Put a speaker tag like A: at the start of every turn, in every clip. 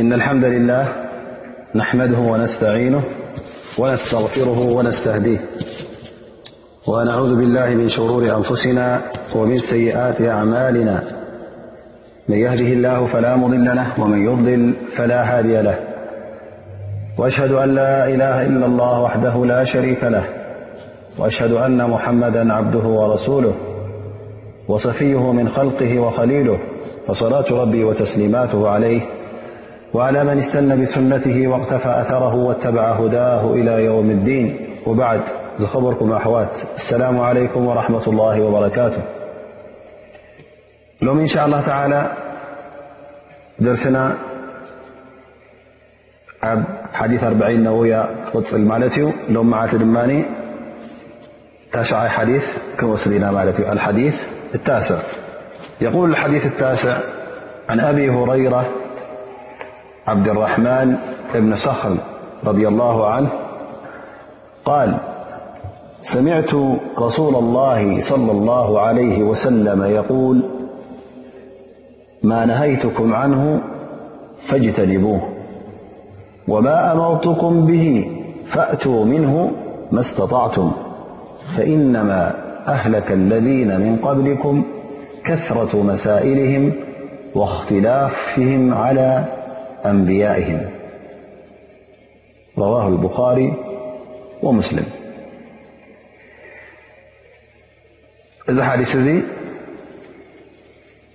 A: إن الحمد لله نحمده ونستعينه ونستغفره ونستهديه ونعوذ بالله من شرور أنفسنا ومن سيئات أعمالنا. من يهده الله فلا مضل له ومن يضلل فلا هادي له. وأشهد أن لا إله إلا الله وحده لا شريك له. وأشهد أن محمدا عبده ورسوله. وصفيه من خلقه وخليله. فصلاة ربي وتسليماته عليه وعلى من استن بسنته واقتفى أثره واتبع هداه إلى يوم الدين. وبعد خبركم أحوات. السلام عليكم ورحمة الله وبركاته. لوم إن شاء الله تعالى درسنا حديث أربعين نوية قፅل مالت لوم معت دماني تشعي حديث كموسدنا مالت الحديث التاسع. يقول الحديث التاسع عن أبي هريرة عبد الرحمن بن صخر رضي الله عنه قال سمعت رسول الله صلى الله عليه وسلم يقول ما نهيتكم عنه فاجتنبوه وما أمرتكم به فأتوا منه ما استطعتم فإنما أهلك الذين من قبلكم كثرة مسائلهم واختلافهم على أنبيائهم. رواه البخاري ومسلم. إذا حديث ذي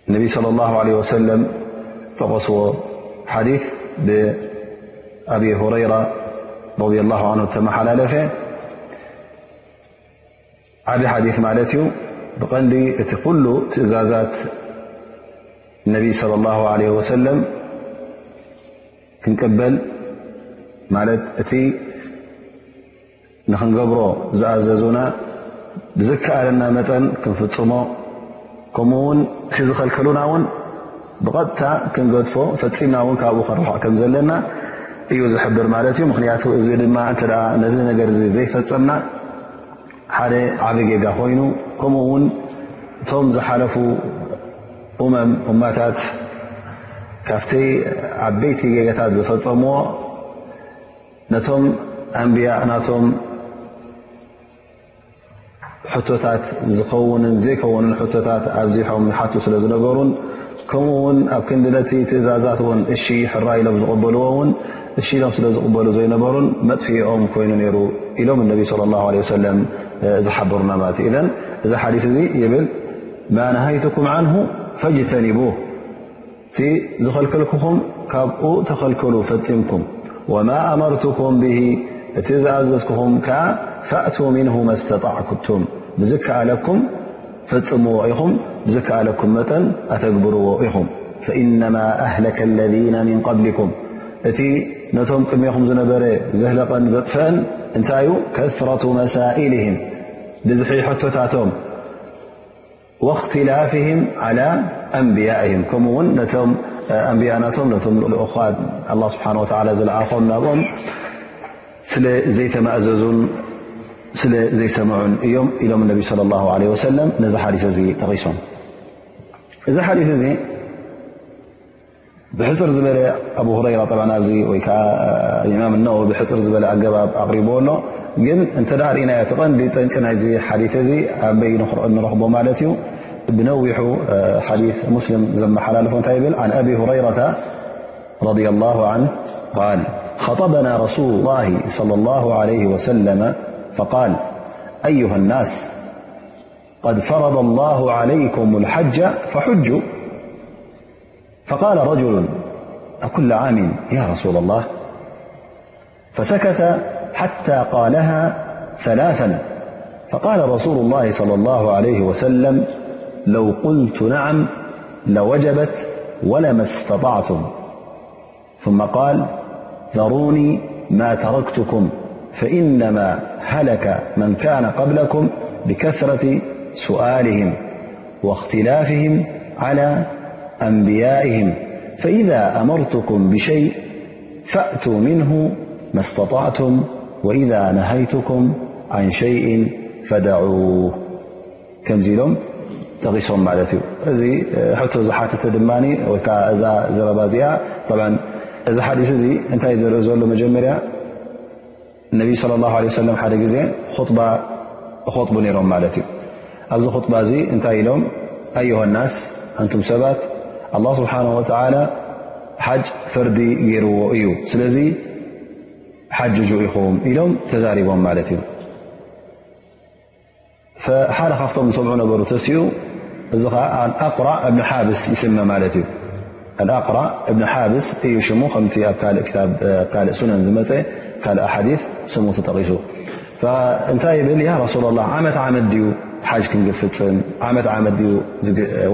A: النبي صلى الله عليه وسلم تقص حديث بأبي هريرة رضي الله عنه تمحللف هذا حديث مالت بقندي ت كل تእዛዛت النبي صلى الله عليه وسلم ክንቅበል ማለት እቲ ንክንገብሮ ዝኣዘዙና ብዘከኣለና መጠን ክንፍፅሞ ከምኡ ውን እቲ ዝኸልከሉና እውን ብቐጥታ ክንገድፎ ፈፂምና እውን ካብኡ ክርሕ ከም ዘለና እዩ ዝሕብር ማለት እዩ። ምክንያቱ እዚ ድማ እተ ነዚ ነገር ዘይፈፀምና ሓደ ዓበ ጌጋ ኮይኑ ከምኡ ውን እቶም ዝሓለፉ እመም እማታት ካፍቲ ዓበይቲ ጌጋታት ዝፈፀምዎ ነቶም ኣንብያ ናቶም ሕቶታት ዝኸውንን ዘይከውንን ሕቶታት ኣብዚሖም ይሓቱ ስለ ዝነበሩን ከምኡ ውን ኣብ ክንዲ ነቲ ትእዛዛት ውን እሺ ሕራ ኢሎም ዝቕበልዎ ውን እሺ ኢሎም ስለ ዝቕበሉ ዘይነበሩን መጥፊኦም ኮይኑ ነይሩ ኢሎም እነቢ صለ ላه ለ ወሰለም ዝሓበሩና ማለት እዩ። እዘን እዚ ሓዲስ እዚ ይብል ማ ነሃይትኩም ዓንሁ ፈጅተኒቡ እቲ ዝኸልከልክኹም ካብኡ ተኸልከሉ ፈፂምኩም ወማ ኣመርትኩም ብሂ እቲ ዝኣዘዝክኹም ከዓ ፋእቱ ምንሁ መስተጣዕክቱም ብዝከኣለኩም ፈፅምዎ ኢኹም ብዝከኣለኩም መጠን ኣተግብርዎ ኢኹም ፈኢነማ ኣህለከ ለذና ምን ቀብሊኩም እቲ ነቶም ቅድሜኹም ዝነበረ ዘህለቐን ዘጥፍአን እንታይ እዩ ከረቱ መሳኢልህም ብዝሒ ሕቶታቶም واኽትላፍهም ዓላ ኣንብያእዮም ከምኡውን ነቶም ኣንብያናቶም ነቶም ልኡኻት ኣላ ስብሓን ወተዓላ ዝለዓኾም ናቦም ስለ ዘይተማእዘዙን ስለ ዘይሰምዑን እዮም ኢሎም እነቢ صለ ላه ለ ወሰለም ነዚ ሓዲስ እዚ ተቒሶም እዚ ሓዲስ እዚ ብሕፅር ዝበለ ኣብ ሁረይራ ኣብዚ ወይ ከዓ ኢማም ነዊ ብሕፅር ዝበለ ኣገባብ ኣቕሪቦ ኣሎ ግን እንተዳ ርእናዮ ተቐንዲ ጠንቂ ናይዚ ሓዲት እዚ ኣበይ ንረኽቦ ማለት እዩ بنوح آه، حديث مسلم لما حلاله تيبل عن أبي هريرة رضي الله عنه قال خطبنا رسول الله صلى الله عليه وسلم فقال أيها الناس قد فرض الله عليكم الحج فحجوا. فقال رجل أكل عام يا رسول الله؟ فسكت حتى قالها ثلاثا. فقال رسول الله صلى الله عليه وسلم لو قلت نعم لوجبت ولما استطعتم. ثم قال ذروني ما تركتكم فإنما هلك من كان قبلكم بكثرة سؤالهم واختلافهم على أنبيائهم. فإذا أمرتكم بشيء فأتوا منه ما استطعتم وإذا نهيتكم عن شيء فدعوه كم ጠቂሶም ማለት እዩ እዚ ሕቶ ዝሓተተ ድማ ወይከዓ እዛ ዘረባ እዚኣ እዚ ሓዲስ እዚ እንታይ ዘርኢ ዘሎ መጀመርያ ነቢይ ለ ላه ለ ሰለም ሓደ ግዜ ጥባ ክጥቡ ነይሮም ማለት እዩ ኣብዚ ጥባ እዚ እንታይ ኢሎም ኣዮሃናስ ኣንቱም ሰባት ኣላ ስብሓን ወተዓላ ሓጅ ፍርዲ ገይርዎ እዩ ስለዚ ሓጅጁ ኢኹም ኢሎም ተዛሪቦም ማለት እዩ ሓደ ካብቶም ዝሰምዑ ነበሩ ተሲኡ እዚ ከዓ ኣልኣቁራእ እብኒ ሓብስ ይስመ ማለት እዩ ኣልኣቅራእ እብኒ ሓብስ እዩ ሽሙ ከምቲ ኣብ ካልእ ካልእ ሱነን ዝመፀ ካልእ ሓዲ ስሙ ተጠቂሱ እንታይ ይብል ያ ረሱላ ላ ዓመት ዓመት ድዩ ሓጅ ክንፍፅም ዓመት ዓመት ድዩ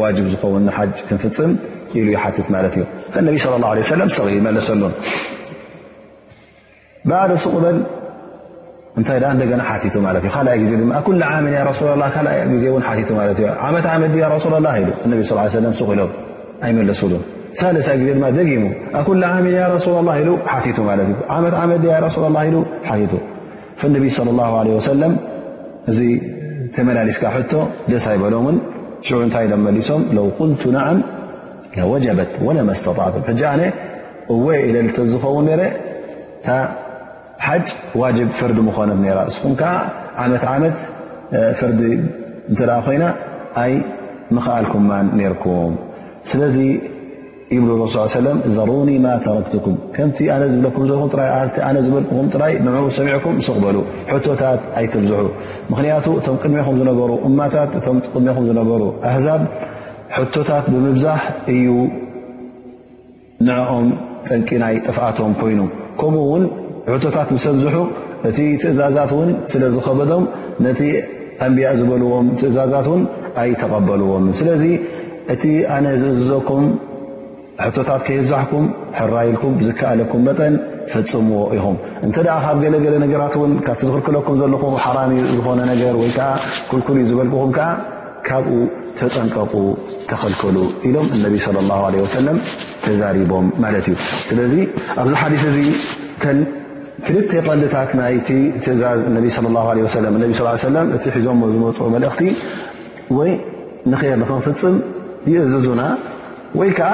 A: ዋጅብ ዝኸውን ንሓጅ ክንፍፅም ኢሉ ይሓትት ማለት እዩ ነቢ ለ ላه ለ ሰለም ሰቂ መለሰሉን ባዕደ ሱ ቕበል እንታይ ኣ እንደገና ሓቲቱ ማለት እዩ ካልኣይ ግዜ ድማ ኩሉ ዓምን ያ ረሱላ ላ ካልኣይ ግዜ እውን ሓቲቱ ማለት እዩ ዓመት ዓመት ያ ረሱላ ላ ኢሉ እነቢ ስ ሰለም ስቕ ኢሎም ኣይመለሱሉን ሳለሳይ ግዜ ድማ ደጊሙ ኣኩሉ ዓምን ያ ረሱላ ላ ኢሉ ሓቲቱ ማለት እዩ ዓመት ዓመት ያ ረሱላ ላ ኢሉ ሓቲቱ ነቢ صለ ላሁ ለ ወሰለም እዚ ተመላሊስካ ሕቶ ደስ ኣይበሎምን ሽዑ እንታይ ኢሎም መሊሶም ለው ቁልቱ ነዓም ለወጀበት ወለመስተጣዕቱ ሕጂ ኣነ እወ ኢለ ልተ ዝኸውን ነረ ሓጅ ዋጅብ ፈርዲ ምኾነት ነራ እስኹም ከዓ ዓመት ዓመት ፈርዲ እንተ ደኣ ኮይና ኣይ ምኽኣልኩምማን ነርኩም ስለዚ ይብሉ ረሱ ሰለም ዘሩኒ ማ ተረክትኩም ከምቲ ኣነ ዝብለኩም ኣነ ዝበልኩም ጥራይ ንዕኡ ሰሚዕኩም ስቕበሉ ሕቶታት ኣይትብዝሑ ምክንያቱ እቶም ቅድሜኹም ዝነበሩ እማታት እቶም ቅድሜኹም ዝነበሩ ኣህዛብ ሕቶታት ብምብዛሕ እዩ ንዕኦም ጠንቂ ናይ ጥፍኣቶም ኮይኑ ከምኡ ውን ዕቶታት ብሰብዝሑ እቲ ትእዛዛት እውን ስለ ዝኸበዶም ነቲ ኣንብያ ዝበልዎም ትእዛዛት እውን ኣይተቐበልዎም ስለዚ እቲ ኣነ ዝእዝዘኩም ሕቶታት ከይብዛሕኩም ሕራይልኩም ዝከኣለኩም መጠን ፈፅምዎ ኢኹም እንተ ደኣ ካብ ገለገለ ነገራት እውን ካብቲ ዝኽልክለኩም ዘለኹ ሓራሚ ዝኾነ ነገር ወይ ከዓ ክልኩል እዩ ዝበልክኹም ከዓ ካብኡ ተጠንቀቁ ተኸልከሉ ኢሎም እነቢ ለ ላه ለ ወሰለም ተዛሪቦም ማለት እዩ ስለዚ ኣብዚ ሓዲስ እዚ ክልተ ቀልታት ናይቲ ትእዛዝ ነቢ ለ ላه ለ ወሰለም እነቢ ስ ሰለም እቲ ሒዞሞ ዝመፅኡ መልእኽቲ ወይ ንክር ንክንፍፅም ይእዝዙና ወይ ከዓ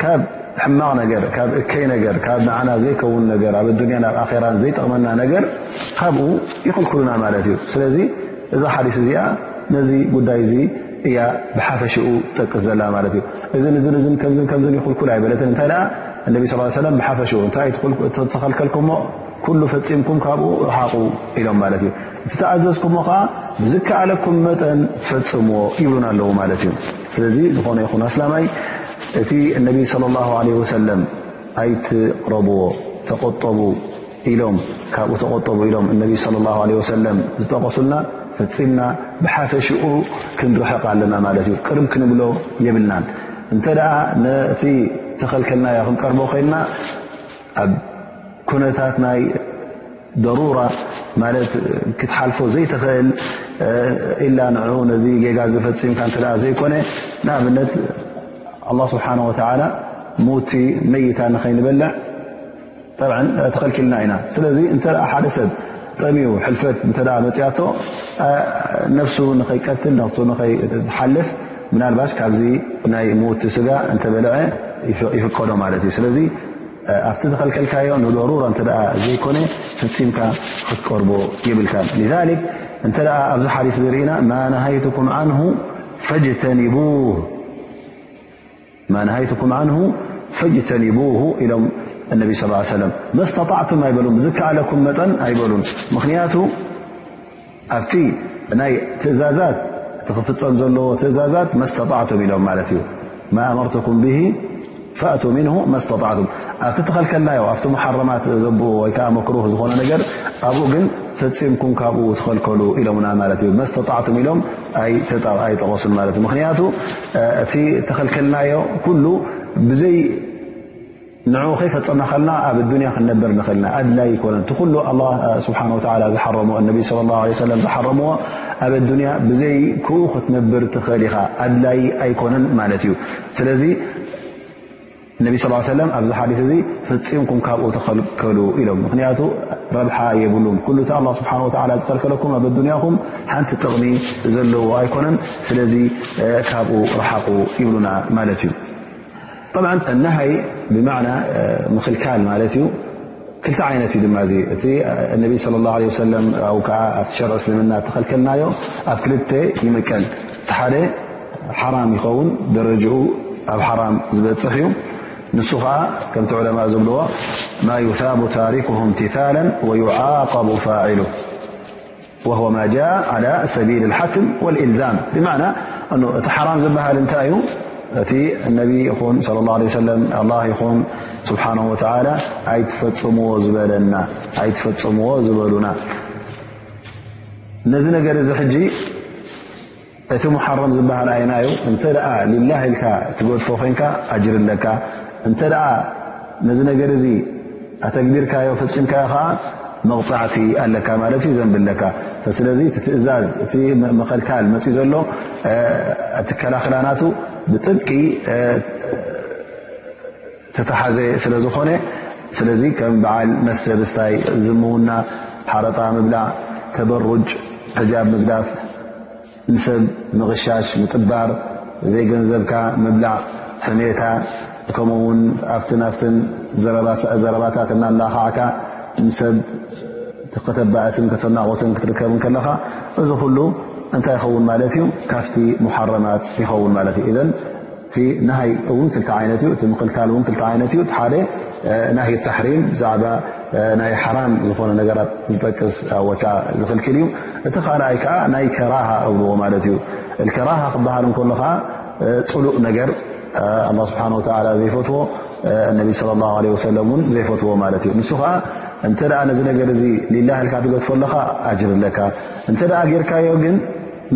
A: ካብ ሕማቕ ነገር ካብ እከይ ነገር ካብ ንዓና ዘይከውን ነገር ኣብ ዱንያ ናብ ኣራን ዘይጠቕመና ነገር ካብኡ ይኽልክሉና ማለት እዩ። ስለዚ እዛ ሓዲስ እዚኣ ነዚ ጉዳይ እዚ እያ ብሓፈሽኡ ትጠቅስ ዘላ ማለት እዩ። እን እ ከምዝ ይኽልኩል ኣይበለትን። እንታይ ነቢ ስ ሰለም ብሓፈሽ እንታይ ተኸልከልኩሞ ኩሉ ፈፂምኩም ካብኡ ሃቑ ኢሎም ማለት እዩ እቲ ተኣዘዝኩሞ ከዓ ብዝከኣለኩም መጠን ፈፅምዎ ይብሉን ኣለዉ ማለት እዩ ስለዚ ዝኾነ ይኹን ኣስላማይ እቲ እነቢ صለ ላه ለ ወሰለም ኣይትቕረብዎ ተቆጠቡ ኢሎም ካብኡ ተቆጠቡ ኢሎም እነቢ صለ ላه ለ ወሰለም ዝጠቐሱልና ፈፂምና ብሓፈሽኡ ክንርሕቕ ኣለና ማለት እዩ ቅርብ ክንብሎ የብልናን እንተ ደኣ ነቲ ተኸልከልናዮ ክንቀርቦ ኮይልና ኣብ ኩነታት ናይ ደሩራ ማለት ክትሓልፎ ዘይትኽእል ኢላ ንዑ ነዚ ጌጋ ዝፈፂምካ እተ ዘይኮነ ንኣብነት ኣላ ስብሓን ወተዓላ ሙቲ መይታ ንኸይንበልዕ ተኸልኪልና ኢና ስለዚ እንተ ሓደ ሰብ ጠሚኡ ሕልፈት እተ መፅያቶ ነፍሱ ንኸይቀትል ነፍሱ ንኸይሓልፍ ምናልባሽ ካብዚ ናይ ሙቲ ስጋ እንተበልዐ ይፍቀዶ ማለት እዩ ስለዚ ኣብቲ ተኸልከልካዮ ንደሩራ እተ ዘይኮነ ፍፂምካ ክትቀርቦ ይብልካ እንተ ኣብዚ ሓዲስ ዝርኢና ማ ነሃይትኩም ዓንሁ ፈጅተኒቡህ ማ ነሃይትኩም ዓንሁ ፈጅተኒቡሁ ኢሎም እነቢ ስ ሰለም መስተጣዕቱም ኣይበሉን ብዝከኣለኩም መፀን ኣይበሉን ምክንያቱ ኣብቲ ናይ ትእዛዛት እቲክፍፀም ዘለዎ ትእዛዛት መስተጣዕቱም ኢሎም ማለት እዩ ማ ኣመርትኩም ብሂ ፈእቱ ምን መስተጣዕቱም ኣብቲ ተኸልከልናዮ ኣብቲ መሓረማት ዘብኡ ወይከዓ መክሩህ ዝኾነ ነገር ኣብኡ ግን ፈፂምኩም ካብኡ ትኸልከሉ ኢሎምና ማለት እዩ መስተጣዕቱም ኢሎም ኣይጠቐሱን ማለት እዩ ምክንያቱ እቲ ተኸልከልናዮ ኩሉ ብዘይ ንዑ ከይፈፀምና ከልና ኣብ ዱንያ ክንነበር ንኽእልና ኣድላይ ይኮነን እቲ ኩሉ ኣ ስብሓን ወላ ዝሓረሞ እነቢ ለ ላ ሰለም ዝሓረምዎ ኣብ ኣዱንያ ብዘይ ክኡ ክትነብር ትኽእል ኢኻ ኣድላይ ኣይኮነን ማለት እዩ ስለዚ ነቢ ስ ሰለም ኣብዚ ሓዲስ እዚ ፍፂምኩም ካብኡ ተኸልከሉ ኢሎም ምክንያቱ ረብሓ የብሉን ኩሉ እቲ ኣ ስብሓ ዝኸልከለኩም ኣብ ኣዱንያኹም ሓንቲ ጥቕሚ ዘለዎ ኣይኮነን ስለዚ ካብኡ ረሓቁ ይብሉና ማለት እዩ طብዓ ነሃይ ብማዕና ምኽልካል ማለት እዩ ክልተ ዓይነት እዩ ድማ እዚ እቲ ነቢ ለ ላه ሰለም ኣብ ከዓ ኣብቲ ሸርዒ እስልምና ተኸልከልናዮ ኣብ ክልተ ይምቀል እቲ ሓደ ሓራም ይኸውን ደረጅኡ ኣብ ሓራም ዝበፅሕ እዩ ንሱ ከዓ ከምቲ ዑለማ ዝብልዎ ما يثاب ታሪክه እምትثላ ويعاقب ፋዕሉ وهو ما جاء على سبيل الحتم والإلزام. بمعنى أن حرام زبهل نت ت النبي يخون صلى الله عليه وسلم الله يخون سبحانه وتعالى أيتفمو زبلنا أيتفمو زبلنا نذ نجر ذ حج እቲ መሓረም ዝበሃል ኣይና እዩ እንተ ደኣ ልላህ ኢልካ ትገድፎ ኮንካ ኣጅር ኣለካ እንተ ደኣ ነዚ ነገር እዚ ኣተግቢርካዮ ፈፂምካዮ ከዓ መቕፃዕቲ ኣለካ ማለት እዩ ዘንብለካ። ስለዚ ቲ ትእዛዝ እቲ መኸልካል መፅኡ ዘሎ እቲከላክላናቱ ብጥንቂ ተተሓዘ ስለ ዝኾነ ስለዚ ከም በዓል መስተብስታይ ዝምውና ሓረጣ ምብላዕ ተበሩጅ ሕጃብ ምግዳፍ ንሰብ ምቕሻሽ ምጥባር ዘይገንዘብካ ምብላዕ ሕሜታ ከምኡውን ኣፍትን ኣፍትን ዘረባታት እናላኻዕካ ንሰብ ከተባእስን ከተናቆትን ክትርከብን ከለኻ እዚ ኩሉ እንታይ ይኸውን ማለት እዩ ካፍቲ ሙሓረማት ይኸውን ማለት እዩ እቲ ናሃይ እውን ክልተ ዓይነት እዩ እቲ ምክልካል እውን ክልተ ዓይነት እዩ ሓደ ናይ ታሕሪም ብዛዕባ ናይ ሓራም ዝኾነ ነገራት ዝጠቅስ ወታ ዝኽልክል እዩ እቲ ካልኣይ ከዓ ናይ ከራሃ እብልዎ ማለት እዩ ከራሃ ክበሃል እንከሎ ከዓ ፅሉእ ነገር ኣላ ስብሓን ወላ ዘይፈትዎ እነቢ صለ ላه ለ ወሰለም እውን ዘይፈትዎ ማለት እዩ። ንሱ ከዓ እንተ ደኣ ነዚ ነገር እዚ ሊላህ ልካ ትገድፎ ኣለካ ኣጅርለካ እንተ ደኣ ጌርካዮ ግን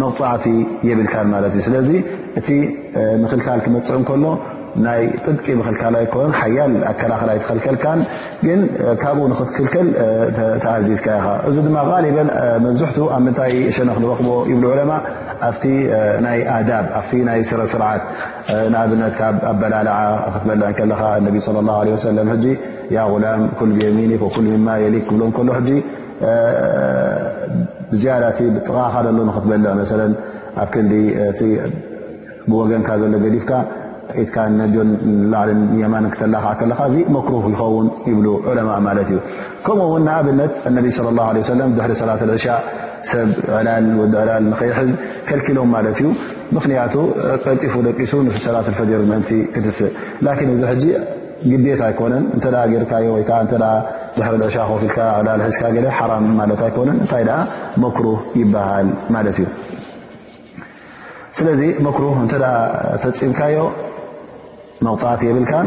A: መቕፃዕቲ የብልካን ማለት እዩ ስለዚ እቲ ምክልካል ክመፅእ እንከሎ ናይ ጥብቂ ምክልካል ኮነን ሓያል ኣከላኸላይ ትክልከልካን ግን ካብኡ ንክትክልከል ተኣዚዝካ ኢኻ እዚ ድማ غሊበን መብዝሕትኡ ኣብ ምንታይ ሸነክ ንረኽቦ ይብሉ ዑለማ ኣብቲ ናይ ኣዳብ ኣብቲ ናይ ስረ ስርዓት ንኣብነት ካብ ኣበላልዓ ክትበልዕ ከለኻ ነቢ ለ ላه ለ ወሰለም ሕጂ ያ غላም ኩል ብየሚኒ ኩል ምማ የሊክ ክብሎ ከሎ ሕጂ ብዝያዳ እቲ ብጥቓኻ ዘሎ ንክትበልዕ መሰለን ኣብ ክንዲ እቲ ብወገንካ ዘሎ ገዲፍካ ኢትካ ነጆን ላዕልን የማን ክተላኽዓ ከለካ እዚ መክሩህ ይኸውን ይብሉ ዑለማ ማለት እዩ ከምኡ ውን ንኣብነት እነቢ صለ ላه ለ ሰለም ድሕሪ ሰላት ልዕሻ ሰብ ዕላል ወዲ ዕላል ንኸይሕዝ ከልኪሎም ማለት እዩ ምክንያቱ ቀልጢፉ ደቂሱ ንሱ ሰላት ፈጀር ምእንቲ ክትስእ ላኪን እዚ ሕጂ ግዴት ኣይኮነን እንተ ጌርካዮ ወይከዓ እተ ድሕሪ ልዕሻ ኮፍ ኢልካ ዕላል ሒዝካ ገለ ሓራም ማለት ኣይኮነን እንታይ ደኣ መክሩህ ይበሃል ማለት እዩ ስለዚ መክሩህ እንተ ፈፂምካዮ መቕፃዕቲ የብልካን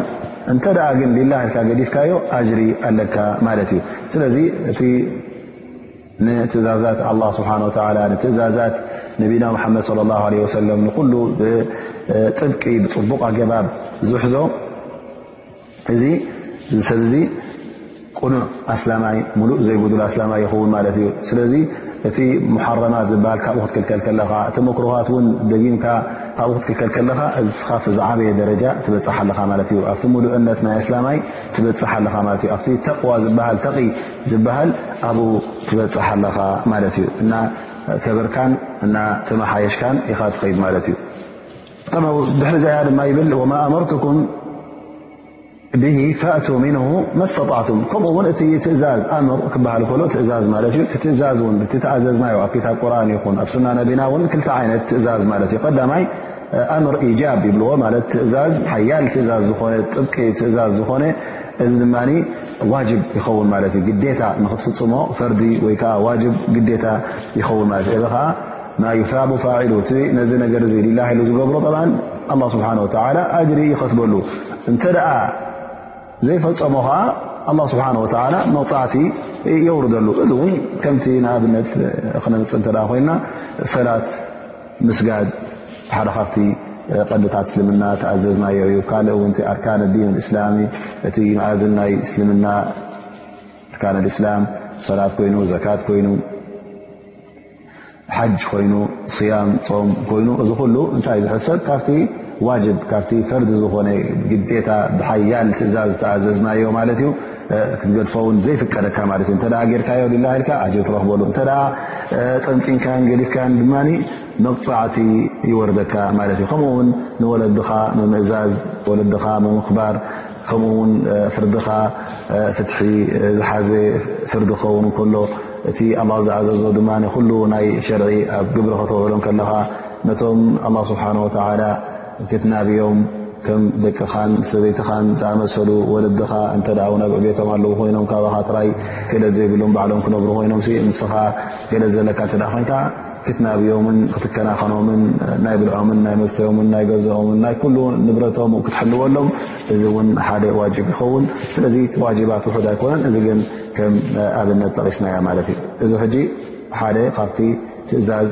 A: እንተ ደኣ ግን ሊላ ኢልካ ገዲፍካዮ ኣጅሪ ኣለካ ማለት እዩ። ስለዚ እቲ ንትእዛዛት ኣላ ስብሓን ወላ ንትእዛዛት ነቢና ሙሓመድ صለ ላه ለ ወሰለም ንኩሉ ብጥብቂ ብፅቡቕ ኣገባብ ዝውሕዞ እዚ ሰብ ዚ ቁኑዕ ኣስላማይ ሙሉእ ዘይጉዱል ኣስላማይ ይኸውን ማለት እዩ። ስለዚ እቲ ሙሓረማት ዝበሃል ካብኡ ክትክልከል ከለኻ እቲ መክሩሃት እውን ደጊምካ ካብኡ ክትክልከል ከለኻ እዚስኻፍ ዝዓበየ ደረጃ ትበፅሓ ኣለኻ ማለት እዩ ኣብቲ ሙሉእነት ናይ እስላማይ ትበፅሓ ኣለኻ ማለት እዩ ኣብቲ ተቕዋ ዝበሃል ተቒ ዝበሃል ኣብኡ ትበፅሓ ኣለኻ ማለት እዩ እና ከበርካን እና ተመሓየሽካን ኢኻ ትኸይድ ማለት እዩ ድሕሪ ዚያ ድማ ይብል ወማ ኣመርትኩም ብ ፈእቱ ምን መስተጣዕቱም ከምኡውን እቲ ትእዛዝ ኣምር ክበሃል ከሎ ትእዛዝ ማለት እዩ ትእዛዝ ን እቲ ተኣዘዝናዮ ኣብ ክታብ ቁርን ይኹን ኣብ ሱና ነቢና እውን ክልተ ዓይነት ትእዛዝ ማለት እዩ ቀዳማይ ኣምር ኢጃብ ይብልዎ ማለት ትእዛዝ ሓያል ትእዛዝ ዝኾነ ጥብቂ ትእዛዝ ዝኾነ እዚ ድማ ዋጅብ ይኸውን ማለት እዩ ግዴታ ንክትፍፅሞ ፈርዲ ወይከዓ ዋጅብ ግዴታ ይኸውን ማለት እዩ እዚ ከዓ ማ ዩሳቡ ፋዒሉ እቲ ነዚ ነገር እዚ ሊላ ኢሉ ዝገብሮ ጠ ኣላ ስብሓን ወተላ ኣጅሪ ይኸትበሉ እንተ ደኣ ዘይፈፀሞ ከዓ ኣላ ስብሓን ወተላ መቕፃዕቲ የውርደሉ እዚ እውን ከምቲ ንኣብነት ክነምፅእ እንተ ኮይና ሰላት ምስጋድ ሓደ ካብቲ ቀዲታት እስልምና ተኣዘዝናዮ እዩ ካልእ እውን ኣርካን ዲን እስላሚ እቲ መእዝን ናይ እስልምና ኣርካን እስላም ሰላት ኮይኑ ዘካት ኮይኑ ሓጅ ኮይኑ ስያም ፆም ኮይኑ እዚ ኩሉ እንታይ ዝሕሰብ ካብቲ ዋጅብ ካብቲ ፈርዲ ዝኾነ ግዴታ ብሓያል ትእዛዝ ተኣዘዝናዮ ማለት እዩ ክትገድፎውን ዘይፍቀደካ ማለት እዩ እተ ጌርካዮ ሊላ ኢልካ ኣጅር ትረክበሉ እንተ ጠንፂንካን ገዲፍካን ድማ መቕፃዕቲ ይወርደካ ማለት እዩ ከምኡውን ንወለድኻ ምምእዛዝ ወለድኻ ምምኽባር ከምኡውን ፍርድኻ ፍትሒ ዝሓዘ ፍርዲ ክኸውን ከሎ እቲ ኣላ ዝዓዘዞ ድማ ኩሉ ናይ ሸርዒ ኣብ ግብሪ ከተውዕሎም ከለኻ ነቶም ኣላ ስብሓን ወተዓላ ክትናብዮም ከም ደቅኻን ሰበይትኻን ዝኣመሰሉ ወለድኻ እንተ ውነብዕ ቤቶም ኣለዉ ኮይኖም ካባኻ ጥራይ ገለት ዘይብሎም ባዕሎም ክነብሩ ኮይኖም ንስኻ ገለት ዘለካ እተ ኮንካ ክትናብዮምን ክትከናኸኖምን ናይ ብልዖምን ናይ መስተዮምን ናይ ገዝኦምን ናይ ኩሉ ንብረቶም ክትሕልወሎም እዚ እውን ሓደ ዋጅብ ይኸውን ስለዚ ዋጅባት ውሑድ ኣይኮነን እዚ ግን ከም ኣብነት ጠቂስናያ ማለት እዩ እዚ ሕጂ ሓደ ካብቲ ትእዛዝ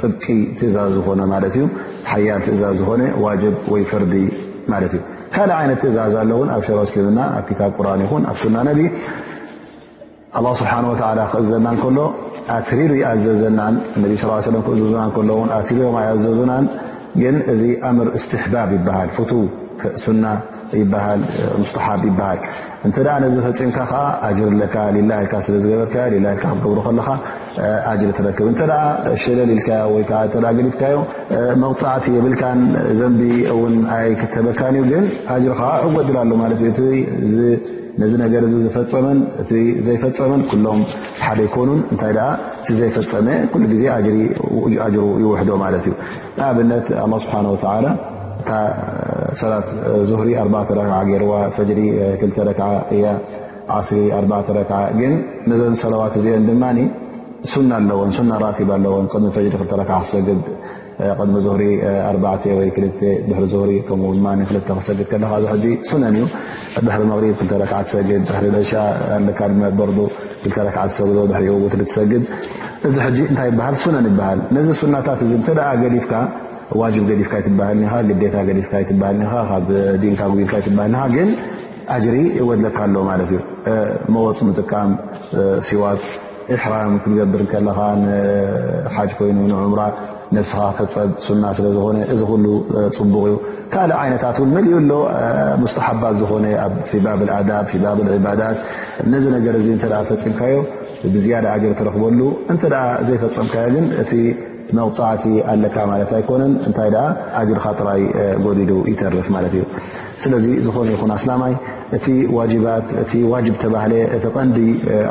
A: ጥብቂ ትእዛዝ ዝኾነ ማለት እዩ ሓያል ትእዛዝ ዝኾነ ዋጅብ ወይ ፈርዲ ማለት እዩ። ካልእ ዓይነት ትእዛዝ ኣለውን ኣብ ሸሮ እስልምና ኣብ ክታብ ቁርን ይኹን ኣብ ሱና ነቢ ኣላ ስብሓን ወተላ ክእዘና ከሎ ኣትሪሩ ይኣዘዘናን ነቢ ስ ለም ክእዘዙና ከሎውን ኣትሪሮም ኣይኣዘዙናን ግን እዚ ኣምር እስትሕባብ ይበሃል ፍቱ ሱና ይበሃል ሙስተሓብ ይበሃል። እንተ ደኣ ነዚ ፈፂምካ ከዓ ኣጅር ለካ ሊላ ኢልካ ስለ ዝገበርካዮ ሊላ ኢልካ ክትገብሮ ከለካ ኣጅሪ ትረክብ። እንተ ሸለል ኢልካዮ ወይከዓ ተ ገሊፍካዮ መቕፃዕቲ የብልካን ዘንቢ እውን ኣይ ክተበካን እዩ። ግን ኣጅሪ ከዓ ዕወድል ኣሎ ማለት እዩ ነዚ ነገር እዚ ዝፈፀመን እቲ ዘይፈፀመን ኩሎም ሓደ ይኮኑን እንታይ ደኣ? እቲ ዘይፈፀመ ኩሉ ግዜ ኣጅሩ ይውሕዶ ማለት እዩ። ንኣብነት ኣላ ስብሓን ወተዓላ እታ ሰላት ዙህሪ ኣርባዕተ ረክዓ ገይርዋ ፈጅሪ ክልተ ረክዓ እያ ዓስሪ ኣርባዕተ ረክዓ ግን ነዘን ሰለዋት እዚአን ድማኒ ሱና ኣለዎን ሱና ራቲብ ኣለዎን ቅድሚ ፈጅሪ ክልተ ረክዓ ክሰግድ ቅድሚ ዙህሪ ኣርባዕተ ወይ ክልተ ድሕሪ ዙህሪ ከምኡ ድማ ክልተ ክሰግድ ከለካ ዚ ሕጂ ሱነን እዩ ድሕሪ መቕሪብ ክልተ ረክዓ ትሰግድ ድሕሪ ደሻ ኣለካ ድማ በርዱ ክልተ ረክዓ ትሰግዶ ድሕሪኡ ውትሪ ትሰግድ እዚ ሕጂ እንታይ ይበሃል ሱነን ይበሃል ነዚ ሱናታት እዚ እንተ ደኣ ገዲፍካ ዋጅብ ገዲፍካ ይትበሃል ኒኻ ግዴታ ገዲፍካ ይትበሃል ኒኻ ካብ ዲንካ ጉይልካ ይትበሃል ኒኻ ግን ኣጅሪ ይወድለካ ኣሎ ማለት እዩ መወፅ ምጥቃም ሲዋት እሕራም ክትገብር ከለኻ ንሓጅ ኮይኑ ንዑምራ ነብስኻ ፈፀብ ሱና ስለ ዝኾነ እዚ ኩሉ ፅቡቕ እዩ። ካልእ ዓይነታት እውን መሊኡ ኣሎ። ሙስተሓባት ዝኾነ ፊባብ ኣዳብ ፊባብ ዕባዳት ነዚ ነገር እዚ እተ ፈፂምካዮ ብዝያዳ ኣጅር ትረክበሉ እንተ ዘይፈፀምካዮ ግን እቲ መቕፃዕቲ ኣለካ ማለት ኣይኮነን። እንታይ ደኣ ኣጅርካ ጥራይ ጎዲዱ ይተርፍ ማለት እዩ። ስለዚ ዝኾነ ይኹን ኣስላማይ እቲ ዋጅባት እቲ ዋጅብ ተባህለ እቲ ቀንዲ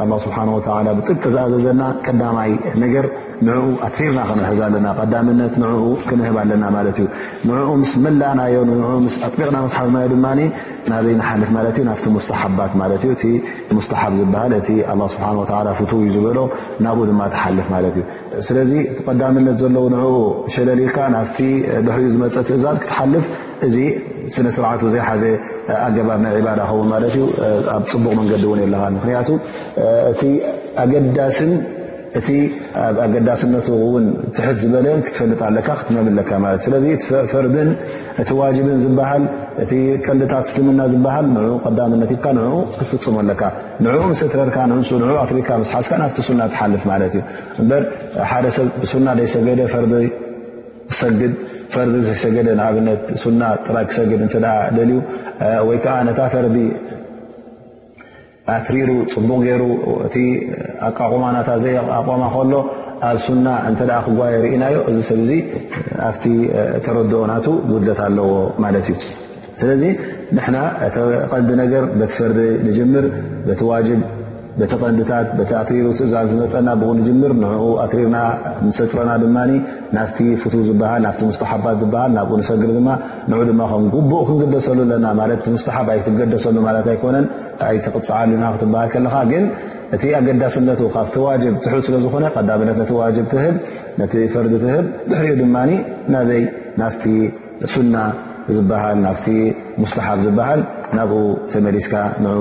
A: ኣላ ስብሓን ወተላ ብጥቂ ዝኣዘዘና ቀዳማይ ነገር ንዕኡ ኣትፊርና ክንሕዝ ኣለና። ቀዳምነት ንዕኡ ክንህብ ኣለና ማለት እዩ። ንዕኡ ምስ መላእናዮ ንኡ ምስ ኣጥቢቕና መስሓፍናዮ ድማ ናበይ ንሓልፍ ማለት እዩ። ናብቲ ሙስተሓባት ማለት እዩ። እቲ ሙስተሓብ ዝበሃል እቲ ኣላ ስብሓን ወላ ፍቱ እዩ ዝበሎ ናብኡ ድማ ትሓልፍ ማለት እዩ። ስለዚ እቲ ቀዳምነት ዘለዉ ንዕኡ ሸለሊልካ ናብቲ ድሕሪኡ ዝመፀ ትእዛዝ ክትሓልፍ እዚ ስነ ስርዓቱ ዘይሓዘ ኣገባብ ናይ ዕባዳ ኸውን ማለት እዩ ኣብ ፅቡቕ መንገዲ እውን የለኻ ምክንያቱ እቲ ኣገዳስን እቲ ኣብ ኣገዳስነቱ እውን ትሕት ዝበለን ክትፈልጥ ኣለካ ክትመምለካ ማለት እ ስለዚ ፈርድን እቲ ዋጅብን ዝበሃል እቲ ቀንዲታት እስልምና ዝበሃል ንኡ ቀዳምነት ኢልካ ንኡ ክትፍፅሙ ኣለካ ንኡ ምስ እትረርካ ንንሱ ን ኣትሪካ ምስሓዝካ ናብቲ ሱና ትሓልፍ ማለት እዩ እበር ሓደ ሰብ ብሱና ደይሰገደ ፈርዲ ዝሰግድ ፈርዲ ዘሰገደ ንኣብነት ሱና ጥራይ ክሰግድ እተ ደልዩ ወይ ከዓ ነታ ፈርዲ ኣትሪሩ ፅቡቕ ገይሩ እቲ ኣቃቑማናታ ዘይ ኣቆማ ከሎ ኣብ ሱና እንተ ክጓየ ርኢናዮ እዚ ሰብ ዚ ኣብቲ ተረድኦናቱ ጉድለት ኣለዎ ማለት እዩ። ስለዚ ንሕና ቀንዲ ነገር በቲ ፈርዲ ንጅምር በቲ ዋጅብ በቲ ቀንዲታት በቲ ኣትሪሩ ትእዛዝ ዝመፀና ብኡ ንጅምር ንኡ ኣትሪርና ንሰፅረና ድማ ናፍቲ ፍቱ ዝበሃል ናፍቲ ሙስተሓባት ዝበሃል ናብኡ ንሰግሪ ድማ ንዑ ድማ ከም ጉቡእ ክንገደሰሉ ኣለና ማለት ሙስተሓብ ኣይትገደሰሉ ማለት ኣይኮነን ኣይትቕፅዓሉና ክትበሃል ከለካ ግን እቲ ኣገዳስነቱ ካብቲ ዋጅብ ትሑት ስለ ዝኾነ ቀዳምነት ነቲ ዋጅብ ትህብ ነቲ ፈርዲ ትህብ ድሕሪኡ ድማ ናበይ ናፍቲ ሱና ዝበሃል ናፍቲ ሙስተሓብ ዝበሃል ናብኡ ተመሊስካ ንዑ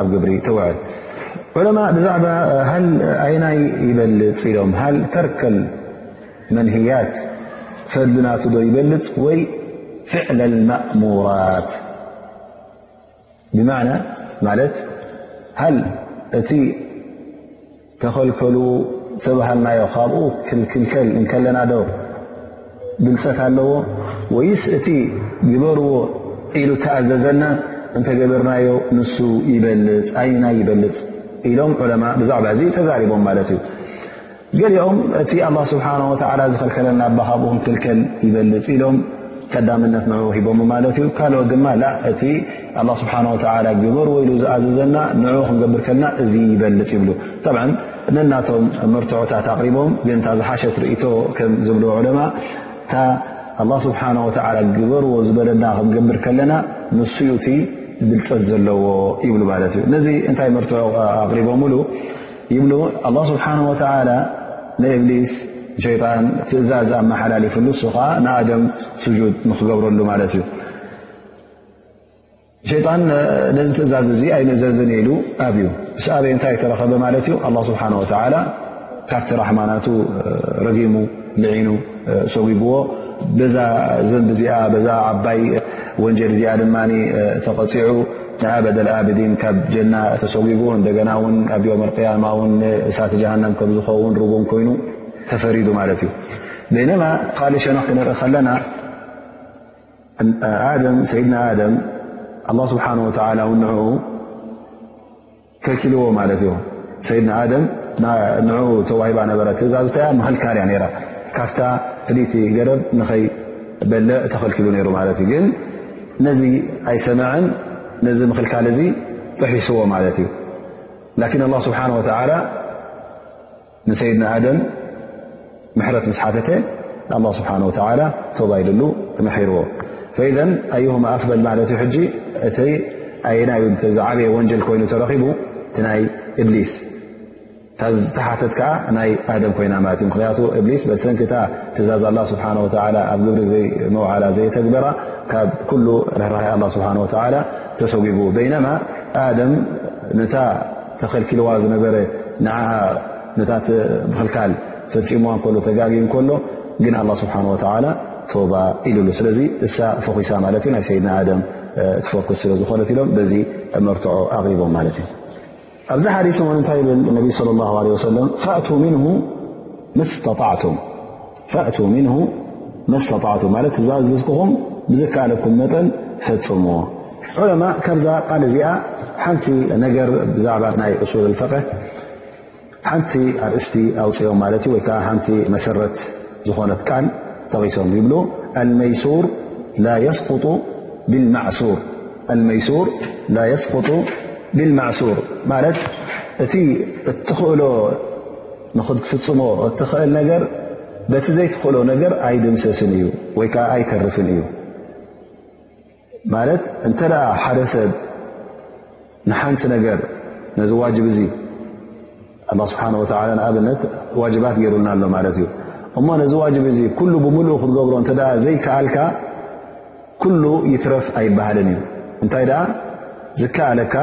A: ኣብ ግብሪ ተውዕል ዑለማ ብዛዕባ ሃል ኣይናይ ይበልፅ ኢሎም ሃል ተርከል መንህያት ፈድልናቱ ዶ ይበልፅ ወይ ፍዕለ ልማእሙራት ብማዕና ማለት ሃል እቲ ተኸልከሉ ተባሃልናዮ ካብኡ ክልክልከል እንከለና ዶ ብልፀት ኣለዎ ወይስ እቲ ግበርዎ ኢሉ ተኣዘዘና እንተገበርናዮ ንሱ ይበልፅ ኣይናይ ይበልፅ ኢሎም ዑለማ ብዛዕባ እዚ ተዛሪቦም ማለት እዩ። ገሊኦም እቲ ኣላ ስብሓን ወላ ዝኸልከለና ኣባኻብኡ ክልከል ይበልፅ ኢሎም ቀዳምነት ን ሂቦም ማለት እዩ። ካልኦት ድማ እቲ ኣላ ስብሓን ወላ ግበር ወይሉ ዝኣዘዘና ንዑ ክንገብር ከልና እዚ ይበልፅ ይብሉ። ጠብዓ ነናቶም መርትዖታት ኣቕሪቦም ግን ታ ዝሓሸት ርእቶ ከም ዝብል ዕለማ እታ ኣላ ስብሓን ወላ ግበርዎ ዝበለና ክንገብር ከለና ንስዩቲ ብልፀት ዘለዎ ይብሉ ማለት እዩ ነዚ እንታይ መርትዖ ኣቕሪቦምሉ ይብሉ ኣላ ስብሓን ወተላ ንእብሊስ ሸይጣን ትእዛዝ ኣመሓላሊፍሉ ሱ ከዓ ንኣደም ስጁድ ንክገብረሉ ማለት እዩ ሸይጣን ነዚ ትእዛዝ እዚ ኣይንእዘዝን ኢሉ ኣብዩ ምስ ኣበይ እንታይ ተረኸበ ማለት እዩ ኣ ስብሓን ወተላ ካብቲ ራሕማናቱ ረጊሙ ልዒኑ ሰጉግዎ በዛ ዘንቢ እዚኣ በዛ ዓባይ ወንጀል እዚኣ ድማ ተቐፂዑ ንኣበደል ኣብዲን ካብ ጀና ተሰጉጉ እንደገና ውን ኣብ ዮም ያማ ውን እሳተ ጀሃንም ከም ዝኸውን ርጉም ኮይኑ ተፈሪዱ ማለት እዩ በይነማ ካሊእ ሸነክ ክንርኢ ከለና ኣደም ሰይድና ኣደም ኣላ ስብሓን ወተላ ውን ንዕኡ ከልኪልዎ ማለት እዩ ሰይድና ኣደም ንዕኡ ተዋሂባ ነበረ ትእዛዝታያ መክልካልያ ነራ ካፍታ ፍሊቲ ገረብ ንኸይበልዕ ተኸልኪሉ ነይሩ ማለት እዩ ግን ነዚ ኣይሰምዐን ነዚ ምክልካል እዚ ጥሒስዎ ማለት እዩ ላኪን ኣላ ስብሓን ወተዓላ ንሰይድና ኣደም ምሕረት ምስ ሓተተ ኣላ ስብሓን ወተዓላ ተባይልሉ ምሒርዎ ፈኢዘን ኣይሁማ ኣፍል ማለት እዩ ሕጂ እቲ ኣየናዩ ዝዓበየ ወንጀል ኮይኑ ተረኺቡ እቲ ናይ እብሊስ ተሓተት ከዓ ናይ ኣደም ኮይና ማለት እዩ ምክንያቱ እብሊስ በሰንኪታ ትእዛዝ ላ ስብሓን ወላ ኣብ ግብሪ ዘይመውዓላ ዘይተግበራ ካብ ኩሉ ርህራይ ኣላ ስብሓን ወተዓላ ተሰጉጉ በይነማ ኣደም ነታ ተኸልኪልዋ ዝነበረ ንዓኣ ነታ ምኽልካል ፈፂምዋ እከሎ ተጋጊ ከሎ ግን ኣላ ስብሓን ወተዓላ ቶባ ኢሉሉ ስለዚ እሳ ፈኺሳ ማለት እዩ ናይ ሰይድና ኣደም ትፈኩስ ስለ ዝኾነት ኢሎም በዚ መርትዖ ኣቕሪቦም ማለት እዩ ኣብዚ ሓዲስ እውን እንታይ ብል ነቢ ለ ላሁ ለ ወሰለም ፈእቱ ምንሁ መስተጣዕቱም ፈእቱ ምንሁ መስተጣዕቱም ማለት እዛ ዝዝክኹም ብዝከኣለኩም መጠን ፈፅምዎ ዑለማ ካብዛ ቃል እዚኣ ሓንቲ ነገር ብዛዕባ ናይ እሱል ፈቅህ ሓንቲ ኣርእስቲ ኣውፅኦም ማለት እዩ ወይ ከዓ ሓንቲ መሰረት ዝኾነት ቃል ተቂሶም ይብሉ ልመይሱር ላ የስቁጡ ብልማዕሱር ማለት እቲ እትኽእሎ ንክትፍፅሞ እትኽእል ነገር በቲ ዘይትኽእሎ ነገር ኣይድምሰስን እዩ ወይ ከዓ ኣይተርፍን እዩ ማለት እንተ ደኣ ሓደ ሰብ ንሓንቲ ነገር ነዚ ዋጅብ እዙ ኣላ ስብሓን ወተላ ንኣብነት ዋጅባት ገይሩልና ኣሎ ማለት እዩ። እሞ ነዚ ዋጅብ እዙ ኩሉ ብምሉእ ክትገብሮ እንተ ዘይከኣልካ ኩሉ ይትረፍ ኣይበሃልን እዩ። እንታይ ደኣ? ዝከኣለካ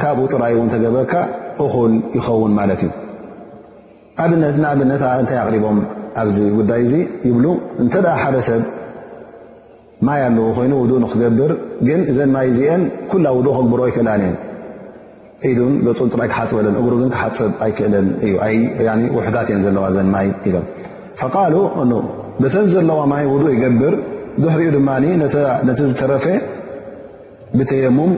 A: ካብኡ ጥራይ እውን ተገበርካ እኹል ይኸውን ማለት እዩ። ኣብነት ንኣብነት እንታይ ኣቕሪቦም ኣብዚ ጉዳይ እዚ ይብሉ? እንተ ደኣ ሓደ ሰብ ማይ ኣለዎ ኮይኑ ውዱእ ንክገብር ግን እዘን ማይ እዚአን ኩላ ውዱእ ከግብሮ ኣይክእላን እየን ኢዱን ገፁን ጥራይ ክሓፅበለን እግሩ ግን ክሓፅብ ኣይክእለን እዩ ውሕታት እየን ዘለዋ ዘን ማይ ኢሎም ፈቃሉ በተን ዘለዋ ማይ ውዱእ ይገብር ድሕሪኡ ድማ ነቲ ዝተረፈ ብተየሙም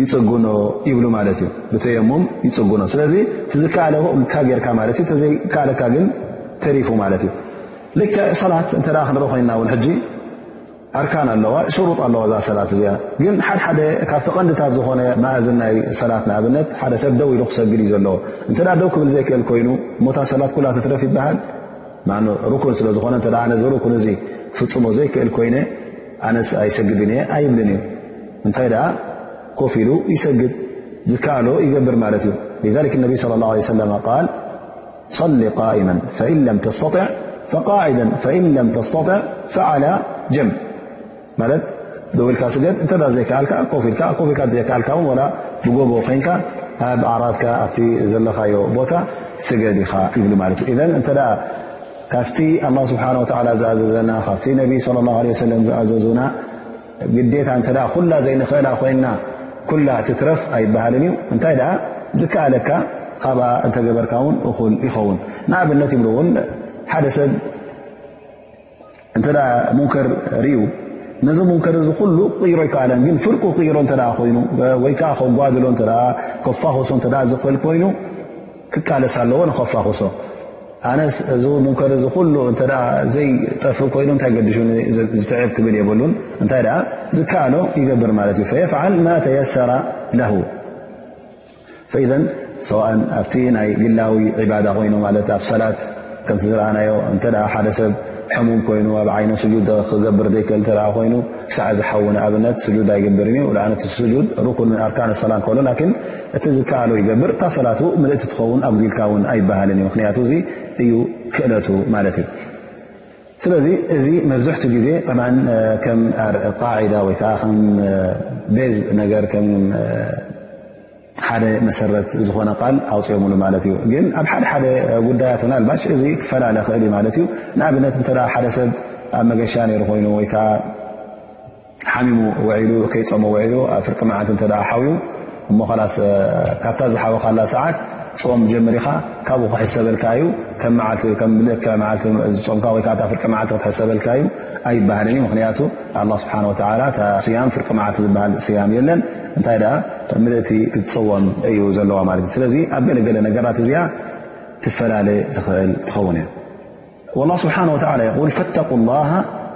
A: ይፅጉኖ ይብሉ ማለት እዩ ብተየሙም ይፅጉኖ ስለዚ ትዝከኣለካ ጌርካ ማለት እዩ ተዘይከኣለካ ግን ተሪፉ ማለት እዩ ልክ ሰላት እንተ ክንርኢ ኮይና እውን ሕጂ ኣርካን ኣለዋ ሽሩጥ ኣለዋ ዛ ሰላት እዚኣ ግን ሓደሓደ ካብቲ ቀንዲታት ዝኾነ ማእዝን ናይ ሰላት ንኣብነት ሓደ ሰብ ደው ኢሉ ክሰግድ እዩ ዘለዎ እንተ ደው ክብል ዘይክእል ኮይኑ ሞታ ሰላት ኩላ ትትረፍ ይበሃል ሩኩን ስለዝኾነ እ ነዚ ሩኩን እዚ ክፍፅሞ ዘይክእል ኮይነ ኣነስ ኣይሰግድን እየ ኣይብልን እዩ እንታይ ደኣ ኮፍ ኢሉ ይሰግድ ዝከኣሎ ይገብር ማለት እዩ لذلك النبي صلى الله عليه وسلم قال صل قائما فإن لم تستطع فقاعدا فإن لم تستطع فعلى جنب ማለት ደወልካ ስገድ እንተ ዘይ ከኣልካ ኮፍ ኢልካ ኮፍ ኢልካ ዘይከኣልካ ውን ወላ ብጎቦ ኮይንካ ኣብ ዓራትካ ኣብቲ ዘለኻዮ ቦታ ስገድ ኢኻ ይብሉ ማለት እዩ እን እንተ ካብቲ ኣላ ስብሓን ወላ ዝኣዘዘና ካብቲ ነቢ ለ ላ ለ ሰለም ዝኣዘዙና ግዴታ እንተ ኩላ ዘይንኽእላ ኮይንና ኩላ ትትረፍ ኣይበሃልን እዩ እንታይ ደኣ ዝከኣለካ ካብኣ እንተገበርካ ውን እኹል ይኸውን ንኣብነት ይብሉ እውን ሓደ ሰብ እንተ ሙንከር ርእዩ ነዚ ሙንከር እዚ ኩሉ ክቅይሮ ይከኣለን ግን ፍርቁ ክቅይሮ እተ ኮይኑ ወይ ከዓ ከጓድሎ ከፋኽሶ እተ ዝኽእል ኮይኑ ክቃለስ ኣለዎ ንከፋኽሶ ኣነስ እዚ ሙንከር እዚ ኩሉ እተ ዘይጠፍ ኮይኑ እንታይ ገዲሹ ዝትዕብ ክብል የብሉን እንታይ ደኣ ዝከኣሎ ይገብር ማለት እዩ ፈየፍዓል ማ ተየሰራ ለሁ ፈኢዘ ሰዋእን ኣብቲ ናይ ግላዊ ዒባዳ ኮይኑ ማለት ኣብ ሰላት ከምቲ ዝረኣናዮ እንተ ሓደ ሰብ ሕሙም ኮይኑ ኣብ ዓይኖ ስጁድ ክገብር ዘይክእል ተ ኮይኑ ክሳዕ ዝሓውነ ኣብነት ስጁድ ኣይገብርን እዩ። ነት ስጁድ ሩኩን ኣርካን ሰላ ከሎ ላን እቲ ዝከኣሎ ይገብር እታ ሰላት ምልእቲ ትኸውን ኣብጊልካ ውን ኣይበሃልን እዩ። ምክንያቱ እዚ እዩ ክእለቱ ማለት እዩ። ስለዚ እዚ መብዝሕቲ ግዜ ከም ቃዒዳ ወይከዓ ከም ቤዝ ነገር ሓደ መሰረት ዝኾነ ቃል ኣውፅኦምሉ ማለት እዩ። ግን ኣብ ሓደ ሓደ ጉዳያት ናልባሽ እዚ ክፈላለ ክእል እዩ ማለት እዩ። ንኣብነት እተ ሓደ ሰብ ኣብ መገሻ ነይሩ ኮይኑ ወይከዓ ሓሚሙ ውዒሉ ከይፀሞ ውዒሉ ኣብ ፍርቂ መዓልቲ እተ ሓብዩ እሞ ላስ ካብታ ዝሓወካላ ሰዓት ፆም ጀመሪኻ ካብኡ ክሕሰበልካ እዩ ልክ መዓልቲ ዝፆምካ ወይዓ ፍርቂ መዓልቲ ክትሕሰበልካ እዩ ኣይበሃልን እዩ ምክንያቱ ኣላ ስብሓን ወላ ስያም ፍርቂ መዓልቲ ዝበሃል ስያም የለን እንታይ ደኣ ምልእቲ ክትፅወም እዩ ዘለዋ ማለት እዩ ስለዚ ኣብ ገለገለ ነገራት እዚኣ ትፈላለ ትኽእል ትኸውን እያ ላ ስብሓን ወላ የል ፈተቁ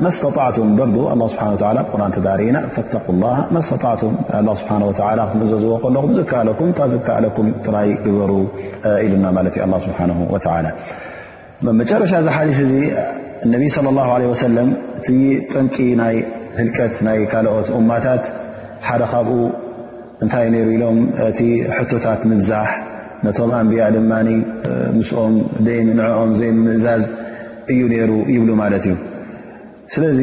A: ما استطعتم برضو الله سبحانه وتعالى قرآن تدارينا فاتقوا الله ما استطعتم. الله سبحانه وتعالى لكم زكاء لكم تزكاء لكم تراي قبروا آه، إلنا مالتي الله سبحانه وتعالى. مجرش هذا الحديث زي آه، النبي صلى الله عليه وسلم تي تنكي ناي هلكة ناي كالؤت أماتات حرخبوا እንታይ ነይሩ ኢሎም እቲ ሕቶታት ምብዛሕ ነቶም ኣንብያ ድማ ምስኦም ደይንንዕኦም ዘይምእዛዝ እዩ ነይሩ ይብሉ ማለት እዩ ስለዚ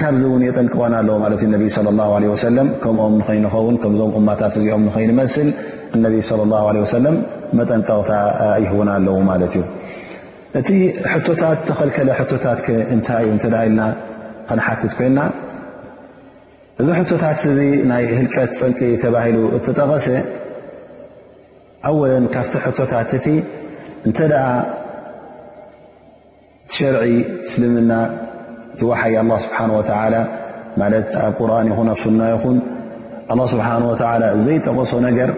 A: ካብዚ እውን የጠንቅቆና ኣለዎ ማለት እዩ ነቢ صለ ላ ለ ወሰለም ከምኦም ንኸይንኸውን ከምዞም እማታት እዚኦም ንኸይንመስል እነቢ صለ ላه ለ ወሰለም መጠንቀቕታ ይህውና ኣለዉ ማለት እዩ እቲ ሕቶታት ተኸልከለ ሕቶታት እንታይ እዩ እንተዳ ኢልና ክንሓትት ኮይንና እዚ ሕቶታት እዚ ናይ ህልቀት ፅንቂ ተባሂሉ እተጠቐሰ ኣወለን ካብቲ ሕቶታት እቲ እንተ ደኣ ሸርዒ እስልምና ዝወሓየ ኣላ ስብሓን ወተዓላ ማለት ኣብ ቁርን ይኹን ኣብ ሱና ይኹን ኣላ ስብሓን ወተዓላ ዘይጠቐሶ ነገር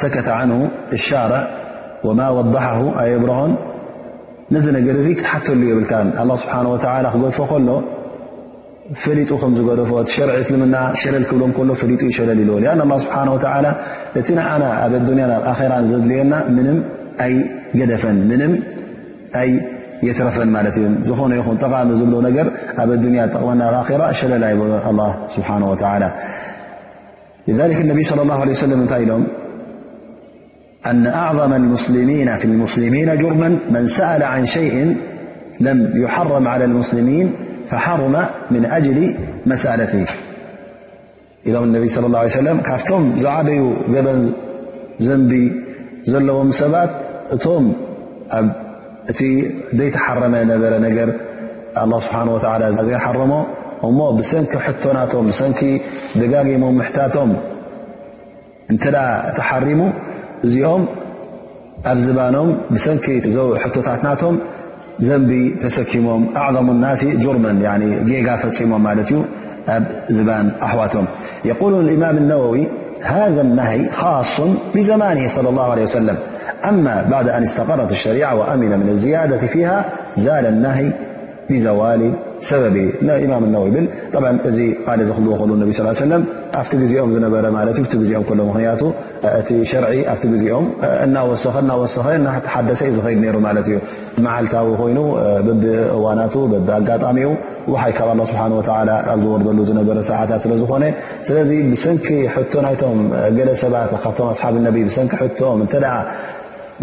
A: ሰከተ ዓንሁ እሻርዕ ወማ ወضሓሁ ኣየብርሆን ነዚ ነገር እዚ ክትሓተሉ የብልካን ኣላ ስብሓን ወተዓላ ክገድፎ ከሎ ፈሊጡ ከም ዝገደፎ እቲ ሸርዒ እስልምና ሸለል ክብሎ ከሎ ፈሊጡ ይሸለል ኢልዎ ኣን ኣላ ስብሓን ወተዓላ እቲ ንዓና ኣብ ኣዱንያን ኣብ ኣራን ዘድልየና ምንም ኣይገደፈን ምንም ኣይ የተረፈን ማለት እዩ ዝኾነ ይኹን ጠቃሚ ዝብሎ ነገር ኣብ ኣዱንያ ጠቕመና ኣብ ኣራ ሸለላ ይብሎ ኣላ ስብሓን ወተላ لذلك النبي صلى الله عليه وسلم እንታይ لهم أن أعظم المسلمين في المسلمين جرما من سأل عن شيء لم يحرم على المسلمين فحرم من أجل مسألته. إلم النبي صلى الله عليه وسلم ካፍቶም زعبي قبل زنبي. ዘለዎም ሰባት እቶም እቲ ዘይተሓረመ ነበረ ነገር ኣላ ስብሓን ወላ ዘይሓረሞ እሞ ብሰንኪ ሕቶናቶም ብሰንኪ ደጋጊሞም ምሕታቶም እንተ ዳ ተሓሪሙ እዚኦም ኣብ ዝባኖም ብሰንኪ ዘው ሕቶታት ናቶም ዘንቢ ተሰኪሞም ኣዕظሙ ናሲ ጁርመን ጌጋ ፈፂሞም ማለት እዩ ኣብ ዝባን ኣሕዋቶም የقሉ الإማም ነወዊ ሃذ الናهይ ኻሱ ብዘማን صለى الله عله وሰለም أما بعد أن استقرت الشريعة وأمن من الزيادة فيها زال النهي بزوال سبب. إمام النووي بل طبعا زي قال زخل وخل النبي صلى الله عليه وسلم أفت بزيهم زنبر مالت فت بزيهم كل مخنيات أت شرعي أفت بزيهم. أنا وسخ أنا وسخ أنا حدث إذا خير نير مالت معلتا وخين ببواناتو ببقات أميو وحي كبر الله سبحانه وتعالى أرض ورد له زنبر ساعات سلزي بسنك حتون عيتهم قل سبات خفتهم أصحاب النبي بسنك حتون تدعى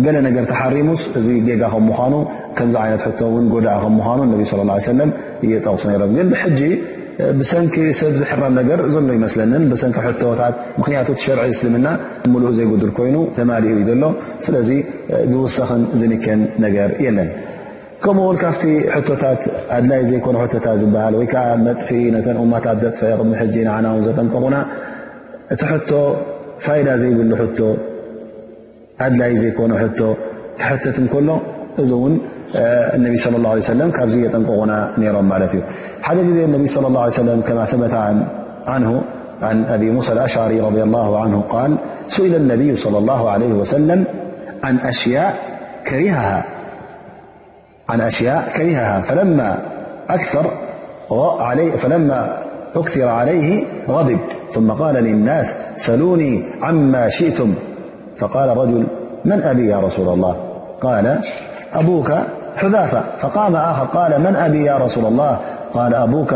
A: ገለ ነገር ተሓሪሙስ እዚ ጌጋ ከም ምኳኑ ከምዚ ዓይነት ሕቶ እውን ጎዳእ ከም ምኳኑ ነቢ ስለ ላ ሰለም እየጠቕሱ ነይሮም ግን ብሕጂ ብሰንኪ ሰብ ዝሕረም ነገር ዘሎ ይመስለኒን ብሰንኪ ሕቶታት ምክንያቱ ሸርዒ እስልምና ሙሉእ ዘይጉድል ኮይኑ ተማሊኡ እዩ ዘሎ ስለዚ ዝውሰኽን ዝንከን ነገር የለን ከምኡውን ካብቲ ሕቶታት ኣድላይ ዘይኮነ ሕቶታት ዝበሃል ወይከዓ መጥፊ ነተን እማታት ዘጥፈ ቅድሚ ሕጂ ንዓና ውን ዘጠንቀቑና እቲ ሕቶ ፋይዳ ዘይብሉ ሕቶ ኣድላይ ዘይኮኑ ሕቶ ክሕተት እንከሎ እዚ እውን እነቢ صለ ላه ለ ሰለም ካብዚ የጠንቀቑና ነይሮም ማለት እዩ ሓደ ግዜ እነቢ صለ ላه ሰለም ከማ ተመታ ዓንሁ عن أبي موسى الأشعري رضي الله عنه قال سئل النبي صلى الله عليه وسلم عن أشياء كرهها عن أشياء كرهها فلما أكثر, فلما أكثر عليه غضب ثم قال للناس سلوني عما شئتم فقال رجل من أبي يا رسول الله؟ قال أبوك حذافة. فقام آخر قال من أبي يا رسول الله؟ قال أبوك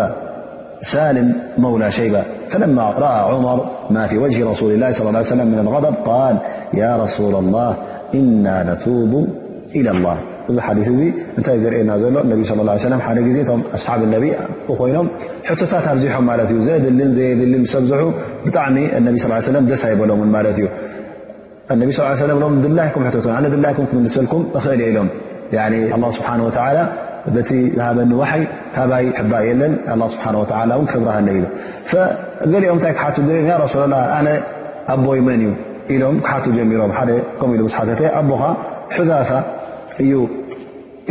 A: سالم مولى شيبة. فلما رأى عمر ما في وجه رسول الله صلى الله عليه وسلم من الغضب قال يا رسول الله إنا نتوب إلى الله. እዚ ሓዲት እዚ እንታይ ዘርእየና ዘሎ? ነቢ ስለ ላ ሰለም ሓደ ግዜ እቶም ኣስሓብ ነቢ ኮይኖም ሕቶታት ኣብዚሖም ማለት እዩ። ዘድልን ዘየድልን ሰብዝሑ ብጣዕሚ ነቢ ስ ሰለም ደስ ኣይበሎምን ማለት እዩ። النبي صلى الله عليه وسለም ሎም ድላይኩም ሕተት ኣነ ድላይኩም ክምልሰልኩም እኽእል የ ኢሎም ኣه ስብሓን ወተላ በቲ ዝሃበኒ ዋሓይ ካባይ ሕባ የለን ኣه ስብሓን ወላ እውን ክብርሃለ ኢሉ ገሊኦም እንታይ ክሓቱ ገሊኦም ያ ረሱላ ላ ኣነ ኣቦይ መን እዩ ኢሎም ክሓቱ ጀሚሮም ሓደ ከምኡ ኢሉ ስሓተተ ኣቦኻ ሕዛፋ እዩ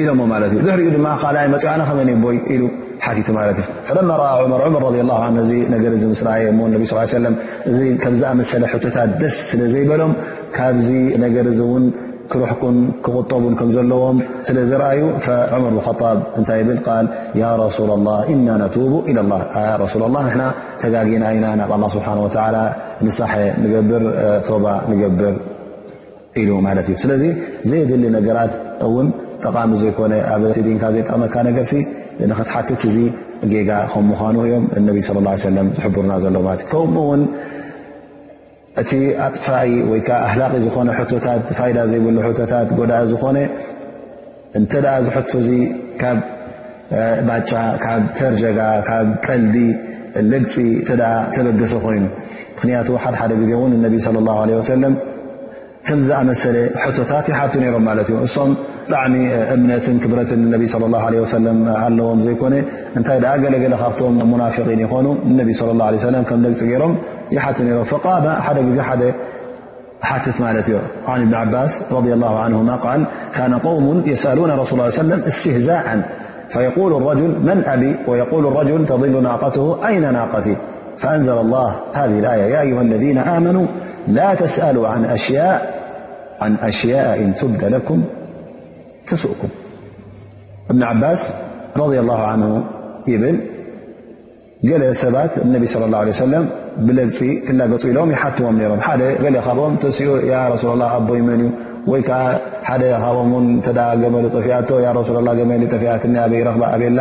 A: ኢሎሞ ማለት እዩ ድሕሪኡ ድማ ካልኣይ መፅኡ ኣነ ከመን ቦይ ኢሉ ሓቲቱ ማለት እዩ ፈለማ ረአ ዑመር ዑመር ረ ላ ን እዚ ነገር እዚ ምስ ረኣየ እሞ ነቢ ስ ሰለም እዚ ከምዝኣመሰለ ሕቶታት ደስ ስለ ዘይበሎም ካብዚ ነገር እዚ እውን ክሩሕኩን ክቁጠቡን ከም ዘለዎም ስለ ዝረኣዩ ዑመር ብጣብ እንታይ ብል ቃል ያ ረሱላ ላ ኢና ነቱቡ ኢላ ላ ረሱላ ላ ንሕና ተጋጊና ኢና ናብ ላ ስብሓን ወላ ንሳሐ ንገብር ቶባ ንገብር ኢሉ ማለት እዩ ስለዚ ዘየድሊ ነገራት እውን ጠቃሚ ዘይኮነ ኣብ ዲንካ ዘይጠቕመካ ነገር ንክትሓትት እዚ ጌጋ ከም ምኳኑ እዮም እነቢ ለ ላ ሰለም ዝሕብሩና ዘሎ ማለት እዩ ከምኡውን እቲ ኣጥፋኢ ወይከዓ ኣህላቂ ዝኾነ ሕቶታት ፋይዳ ዘይብሉ ሕቶታት ጎዳኢ ዝኾነ እንተ ደኣ ዝሕቶ እዚ ካብ ባጫ ካብ ተርጀጋ ካብ ቀልዲ ልግፂ እተ ተበገሰ ኮይኑ ምክንያቱ ሓደ ሓደ ግዜ እውን እነቢ ለ ላ ለ ወሰለም ከምዝኣመሰለ ሕቶታት ይሓቱ ነይሮም ማለት እዩ እሶም ብጣዕሚ እምነትን ክብረትን ነቢ ለ ላ ለ ወሰለም ኣለዎም ዘይኮነ እንታይ ደኣ ገለገለ ካብቶም ሙናፊቂን ይኾኑ ነቢ ለ ላ ሰለም ከም ደግፂ ገይሮም يحتن ሮ فقام ሓደ ዜ ሓደ ሓትት ማለት እዩ عن ابن عباس رضي الله عنهما قال كان قوم يسألون رسول آه سلم استهزاء فيقول الرجل من أبي؟ ويقول الرجل تضل ناقته أين ناقتي؟ فأنزل الله هذه الآية يا أيها الذين آمنوا لا تسألوا عن أشياء عن أشياء إن تبد لكم تسؤكم. ابن عباس رضي الله عنه يبل ገለ ሰባት እነቢ صለ ላه ለ ሰለም ብለልፂ ክላገፁ ኢሎም ይሓትዎም ነይሮም ሓደ ገለ ካብኦም ተሲኡ ያ ረሱላ ላ ኣቦይ መን እዩ ወይ ከዓ ሓደ ካብኦም ውን እተ ገመሉ ጠፊያቶ ያ ረሱላ ላ ገመሊ ጠፊያትኒ ኣበይ ረኽባ ኣብየላ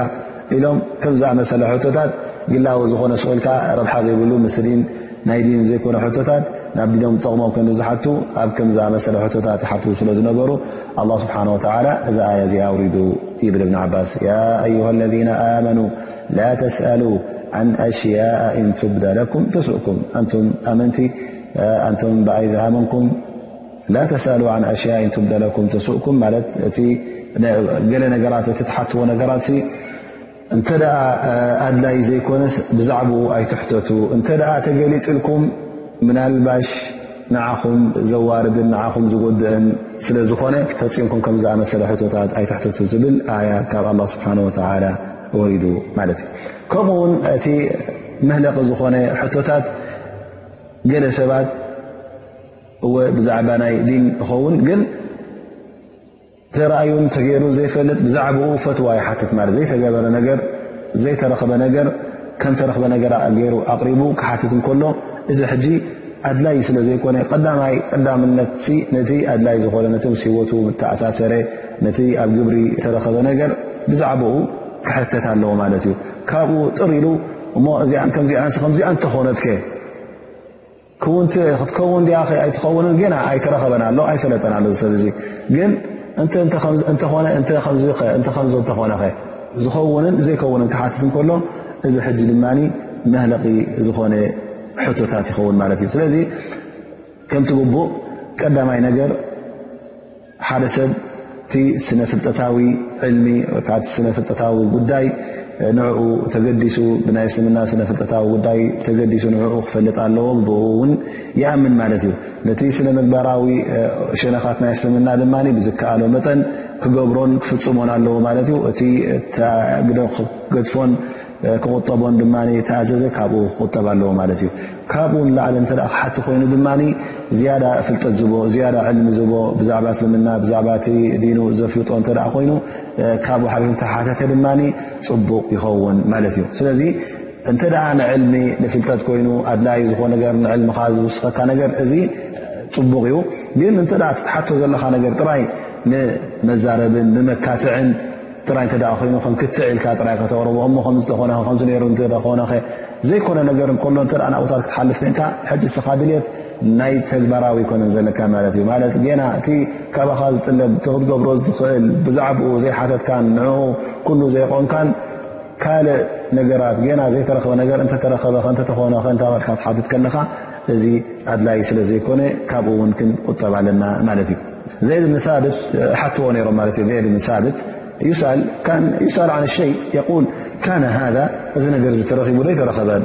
A: ኢሎም ከምዝኣመሰለ ሕቶታት ግላዊ ዝኾነ ስቑኢልካ ረብሓ ዘይብሉ ምስ ዲን ናይ ዲን ዘይኮነ ሕቶታት ናብ ዲኖም ጠቕሞም ከም ዝሓቱ ኣብ ከምዝኣመሰለ ሕቶታት ይሓት ስለ ዝነበሩ ኣላ ስብሓን ወተዓላ እዛ ኣያ እዚኣ ውሪዱ ይብል እብን ዓባስ ያ ኣዩሃ ለذና ኣመኑ ላ ተስአሉ عن أشياء إن تبدى لكم تسؤكم. أنتم أمنتي آه، أنتم بعيزها منكم لا تسألوا عن أشياء إن تبدى لكم تسؤكم. ما أتي قال نقرات تتحت ونقرات. أنت لا آه، زي كونس بزعبوا أي تحتوتوا أنت لا تقليت لكم من الباش ንዓኹም ዘዋርድን ንዓኹም ዝጎድእን ስለ ዝኾነ ፈፂምኩም ከም ዝኣመሰለ ሕቶታት ኣይትሕተቱ ዝብል ኣያ ካብ ኣላ ስብሓን ወተዓላ ወሪዱ ማለት እዩ ከምኡ ውን እቲ መህለቂ ዝኾነ ሕቶታት ገለ ሰባት እወ ብዛዕባ ናይ ዲን ይኸውን ግን ተረእዩን ተገይሩ ዘይፈልጥ ብዛዕባኡ ፈትዋ ይሓትት ማለት ዘይተገበረ ነገር ዘይተረኸበ ነገር ከም ተረክበ ነገር ገይሩ ኣቕሪቡ ክሓትት እንከሎ እዚ ሕጂ ኣድላይ ስለ ዘይኮነ ቀዳማይ ቀዳምነት ነቲ ኣድላይ ዝኾነ ነቲ ሲወቱ ተኣሳሰረ ነቲ ኣብ ግብሪ ተረኸበ ነገር ብዛዕባኡ ክሕተት ኣለዎ ማለት እዩ። ካብኡ ጥር ኢሉ እሞ እዚኣን ከምዚኣንስ ከምዚኣ እንተኾነትከ ክትከውን ዲኣ ኣይትኸውንን ግና ኣይተረኸበና ኣሎ ኣይፈለጠና ኣሎ። ዝሰብ ዙ ግን እንተ ከምዚ እንተኾነኸ ዝኸውንን ዘይከውንን ክሓትት እንከሎ እዚ ሕጂ ድማ መህለቂ ዝኾነ ሕቶታት ይኸውን ማለት እዩ። ስለዚ ከምቲ ግቡእ ቀዳማይ ነገር ሓደ ሰብ እቲ ስነፍልጠታዊ ዕልሚ ወይከዓ ስነፍልጠታዊ ጉዳይ ንዕኡ ተገዲሱ ብናይ እስልምና ስነፍልጠታዊ ጉዳይ ተገዲሱ ንዕኡ ክፈልጥ ኣለዎ። ብኡ እውን ይኣምን ማለት እዩ። ነቲ ስነ ምግባራዊ ሸነኻት ናይ እስልምና ድማ ብዝከኣሎ መጠን ክገብሮን ክፍፅሞን ኣለዎ ማለት እዩ። እቲ ግደ ክገድፎን ክቁጠቦን ድማ ተኣዘዘ ካብኡ ክቁጠብ ኣለዎ ማለት እዩ። ካብኡ ንላዕሊ እተ ክሓቲ ኮይኑ ድማ ዝያዳ ፍልጠት ዝቦ ዝያዳ ዕልሚ ዝቦ ብዛዕባ እስልምና ብዛዕባ እቲ ዲኑ ዘፍልጦ እተ ኮይኑ ካብኡ ሓ ተሓተተ ድማ ፅቡቕ ይኸውን ማለት እዩ ስለዚ እንተ ደኣ ንዕልሚ ንፍልጠት ኮይኑ ኣድላይ ዝኾ ነገር ንዕልሚካ ዝውስኸካ ነገር እዚ ፅቡቕ እዩ ግን እንተ ትተሓቶ ዘለካ ነገር ጥራይ ንመዛረብን ንመካትዕን ጥራይ እተ ኮይኑ ከም ክትዕኢልካ ጥራይ ከተቕርቦ እሞ ከምዝኾነ ከምሩ ኮነ ዘይኮነ ነገር ከሎ እተ ናብታት ክትሓልፍ ንካ ሕጂ ስኻ ድልት ናይ ተግባራዊ ይኮነን ዘለካ ማለት እዩ ማለት ገና እቲ ካባኻ ዝጥለብ እቲ ክትገብሮ ዝትኽእል ብዛዕባኡ ዘይሓተትካን ንዕኡ ኩሉ ዘይቆምካን ካልእ ነገራት ገና ዘይተረኸበ ነገር እንተተረኸበ እንተተኾነኸ እንታበልካ ትሓትት ከለኻ እዚ ኣድላይ ስለ ዘይኮነ ካብኡ እውን ክንቁጠብ ኣለና ማለት እዩ ዘይድ ብኒ ሳብት ሓትዎ ነይሮም ማለት እዩ ዘይድ ብኒ ሳብት ዩሳል ዓን ሸይ የል ካነ هذا እዚ ነገር ዝተረኺቡ ዶ ይተረኸበን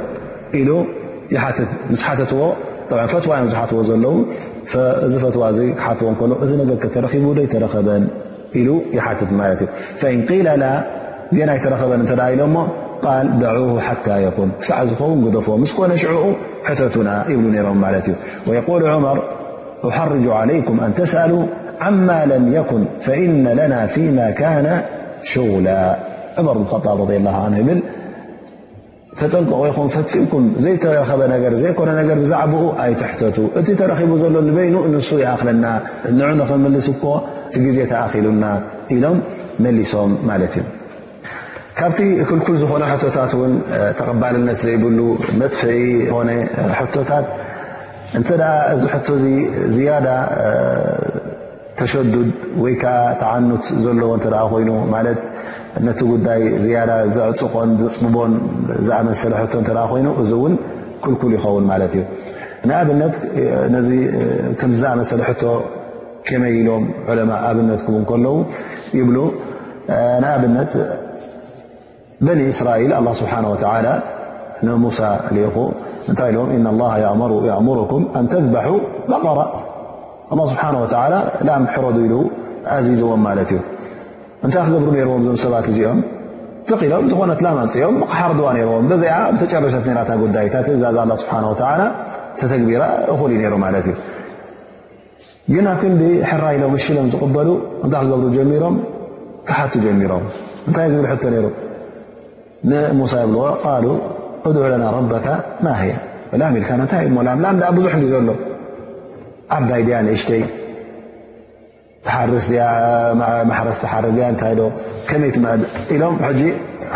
A: ኢሉ ስ ሓተትዎ ፈትዋ እዮም ዝሓትዎ ዘለው እዚ ፈትዋ እዚ ክሓትዎ ከሎ እዚ ነገር ከተረኺቡ ዶ ይተረኸበን ኢሉ ይሓትት ማለት እዩ ፈእን ቂላ ላ ገና ይተረኸበን እንተ ኢሎ ሞ ቃል ደዕሁ ሓታ የኩን ክሳዕ ዝኸውን ገደፎ ምስ ኮነ ሽዕኡ ሕተቱና ይብሉ ነይሮም ማለት እዩ ወየቁል ዑመር أحرج عليكم أن تسألوا عما لم يكن فإن لنا فيما كان شغلا عمر بن الخطاب رضي الله عنه ብል ተጠንቀቑ ይኹም ፈፂምኩም ዘይተረኸበ ነገር ዘይኮነ ነገር ብዛዕባኡ ኣይትሕተቱ እቲ ተረኺቡ ዘሎ ንበይኑ ንሱ ይኣኽለና። ንዑ ንክምልስ እኮ እቲ ግዜ ተኣኪሉና ኢሎም መሊሶም ማለት እዩ። ካብቲ ክልኩል ዝኾነ ሕቶታት እውን ተቐባልነት ዘይብሉ መጥፍኢ ኾነ ሕቶታት እንተ እዚ ሕቶ ዚ ዝያዳ ተሸዱድ ወይ ከዓ ተዓኑት ዘለዎ እተ ኮይኑ ማለት ነቲ ጉዳይ ዝያዳ ዘዕፅቆን ዘፅብቦን ዝኣመሰለ ሕቶ እንተኣ ኮይኑ እዚ እውን ክልኩል ይኸውን ማለት እዩ ንኣብነት ነዚ ከም ዝኣመሰለ ሕቶ ከመይ ኢሎም ዑለማ ኣብነት ክቡ ከለዉ ይብሉ ንኣብነት በኒ እስራኤል ኣላ ስብሓን ወተዓላ ንሙሳ ልኢኹ እንታይ ኢሎም እና ላሃ የእምሩኩም ኣን ተذባሑ በቐራ ኣላ ስብሓን ወተዓላ ላም ሕረዱ ኢሉ ዓዚዝዎም ማለት እዩ እንታይ ክገብሩ ነርዎም እዞም ሰባት እዚኦም ተኺሎም ዝኾነት ላም ኣንፅኦም ክሓርድዋ ነርዎም በዚኣ ብተጨረሸት ራታ ጉዳይታ ትእዛዝ ስብሓ ወላ ተተግቢራ እኹል እዩ ነይሩ ማለት እዩ ግን ኣብ ክንዲ ሕራ ኢሎም እሽሎም ዝቕበሉ እንታይ ክገብሩ ጀሚሮም ክሓቱ ጀሚሮም እንታይ ዝብል ሕቶ ነይሩ ንሙሳ የብልዎ ቃሉ እድዑ ለና ረበካ ማ ህያ ላም ኢልካ እንታይ ላም ላም ብዙሕ እ ዘሎ ዓባይ ድያ ንእሽተይ ተሓርስ ያ ማሕረስ ተሓርስ ያ እንታይ ዶ ከመይ ትምዕድ ኢሎም ሕጂ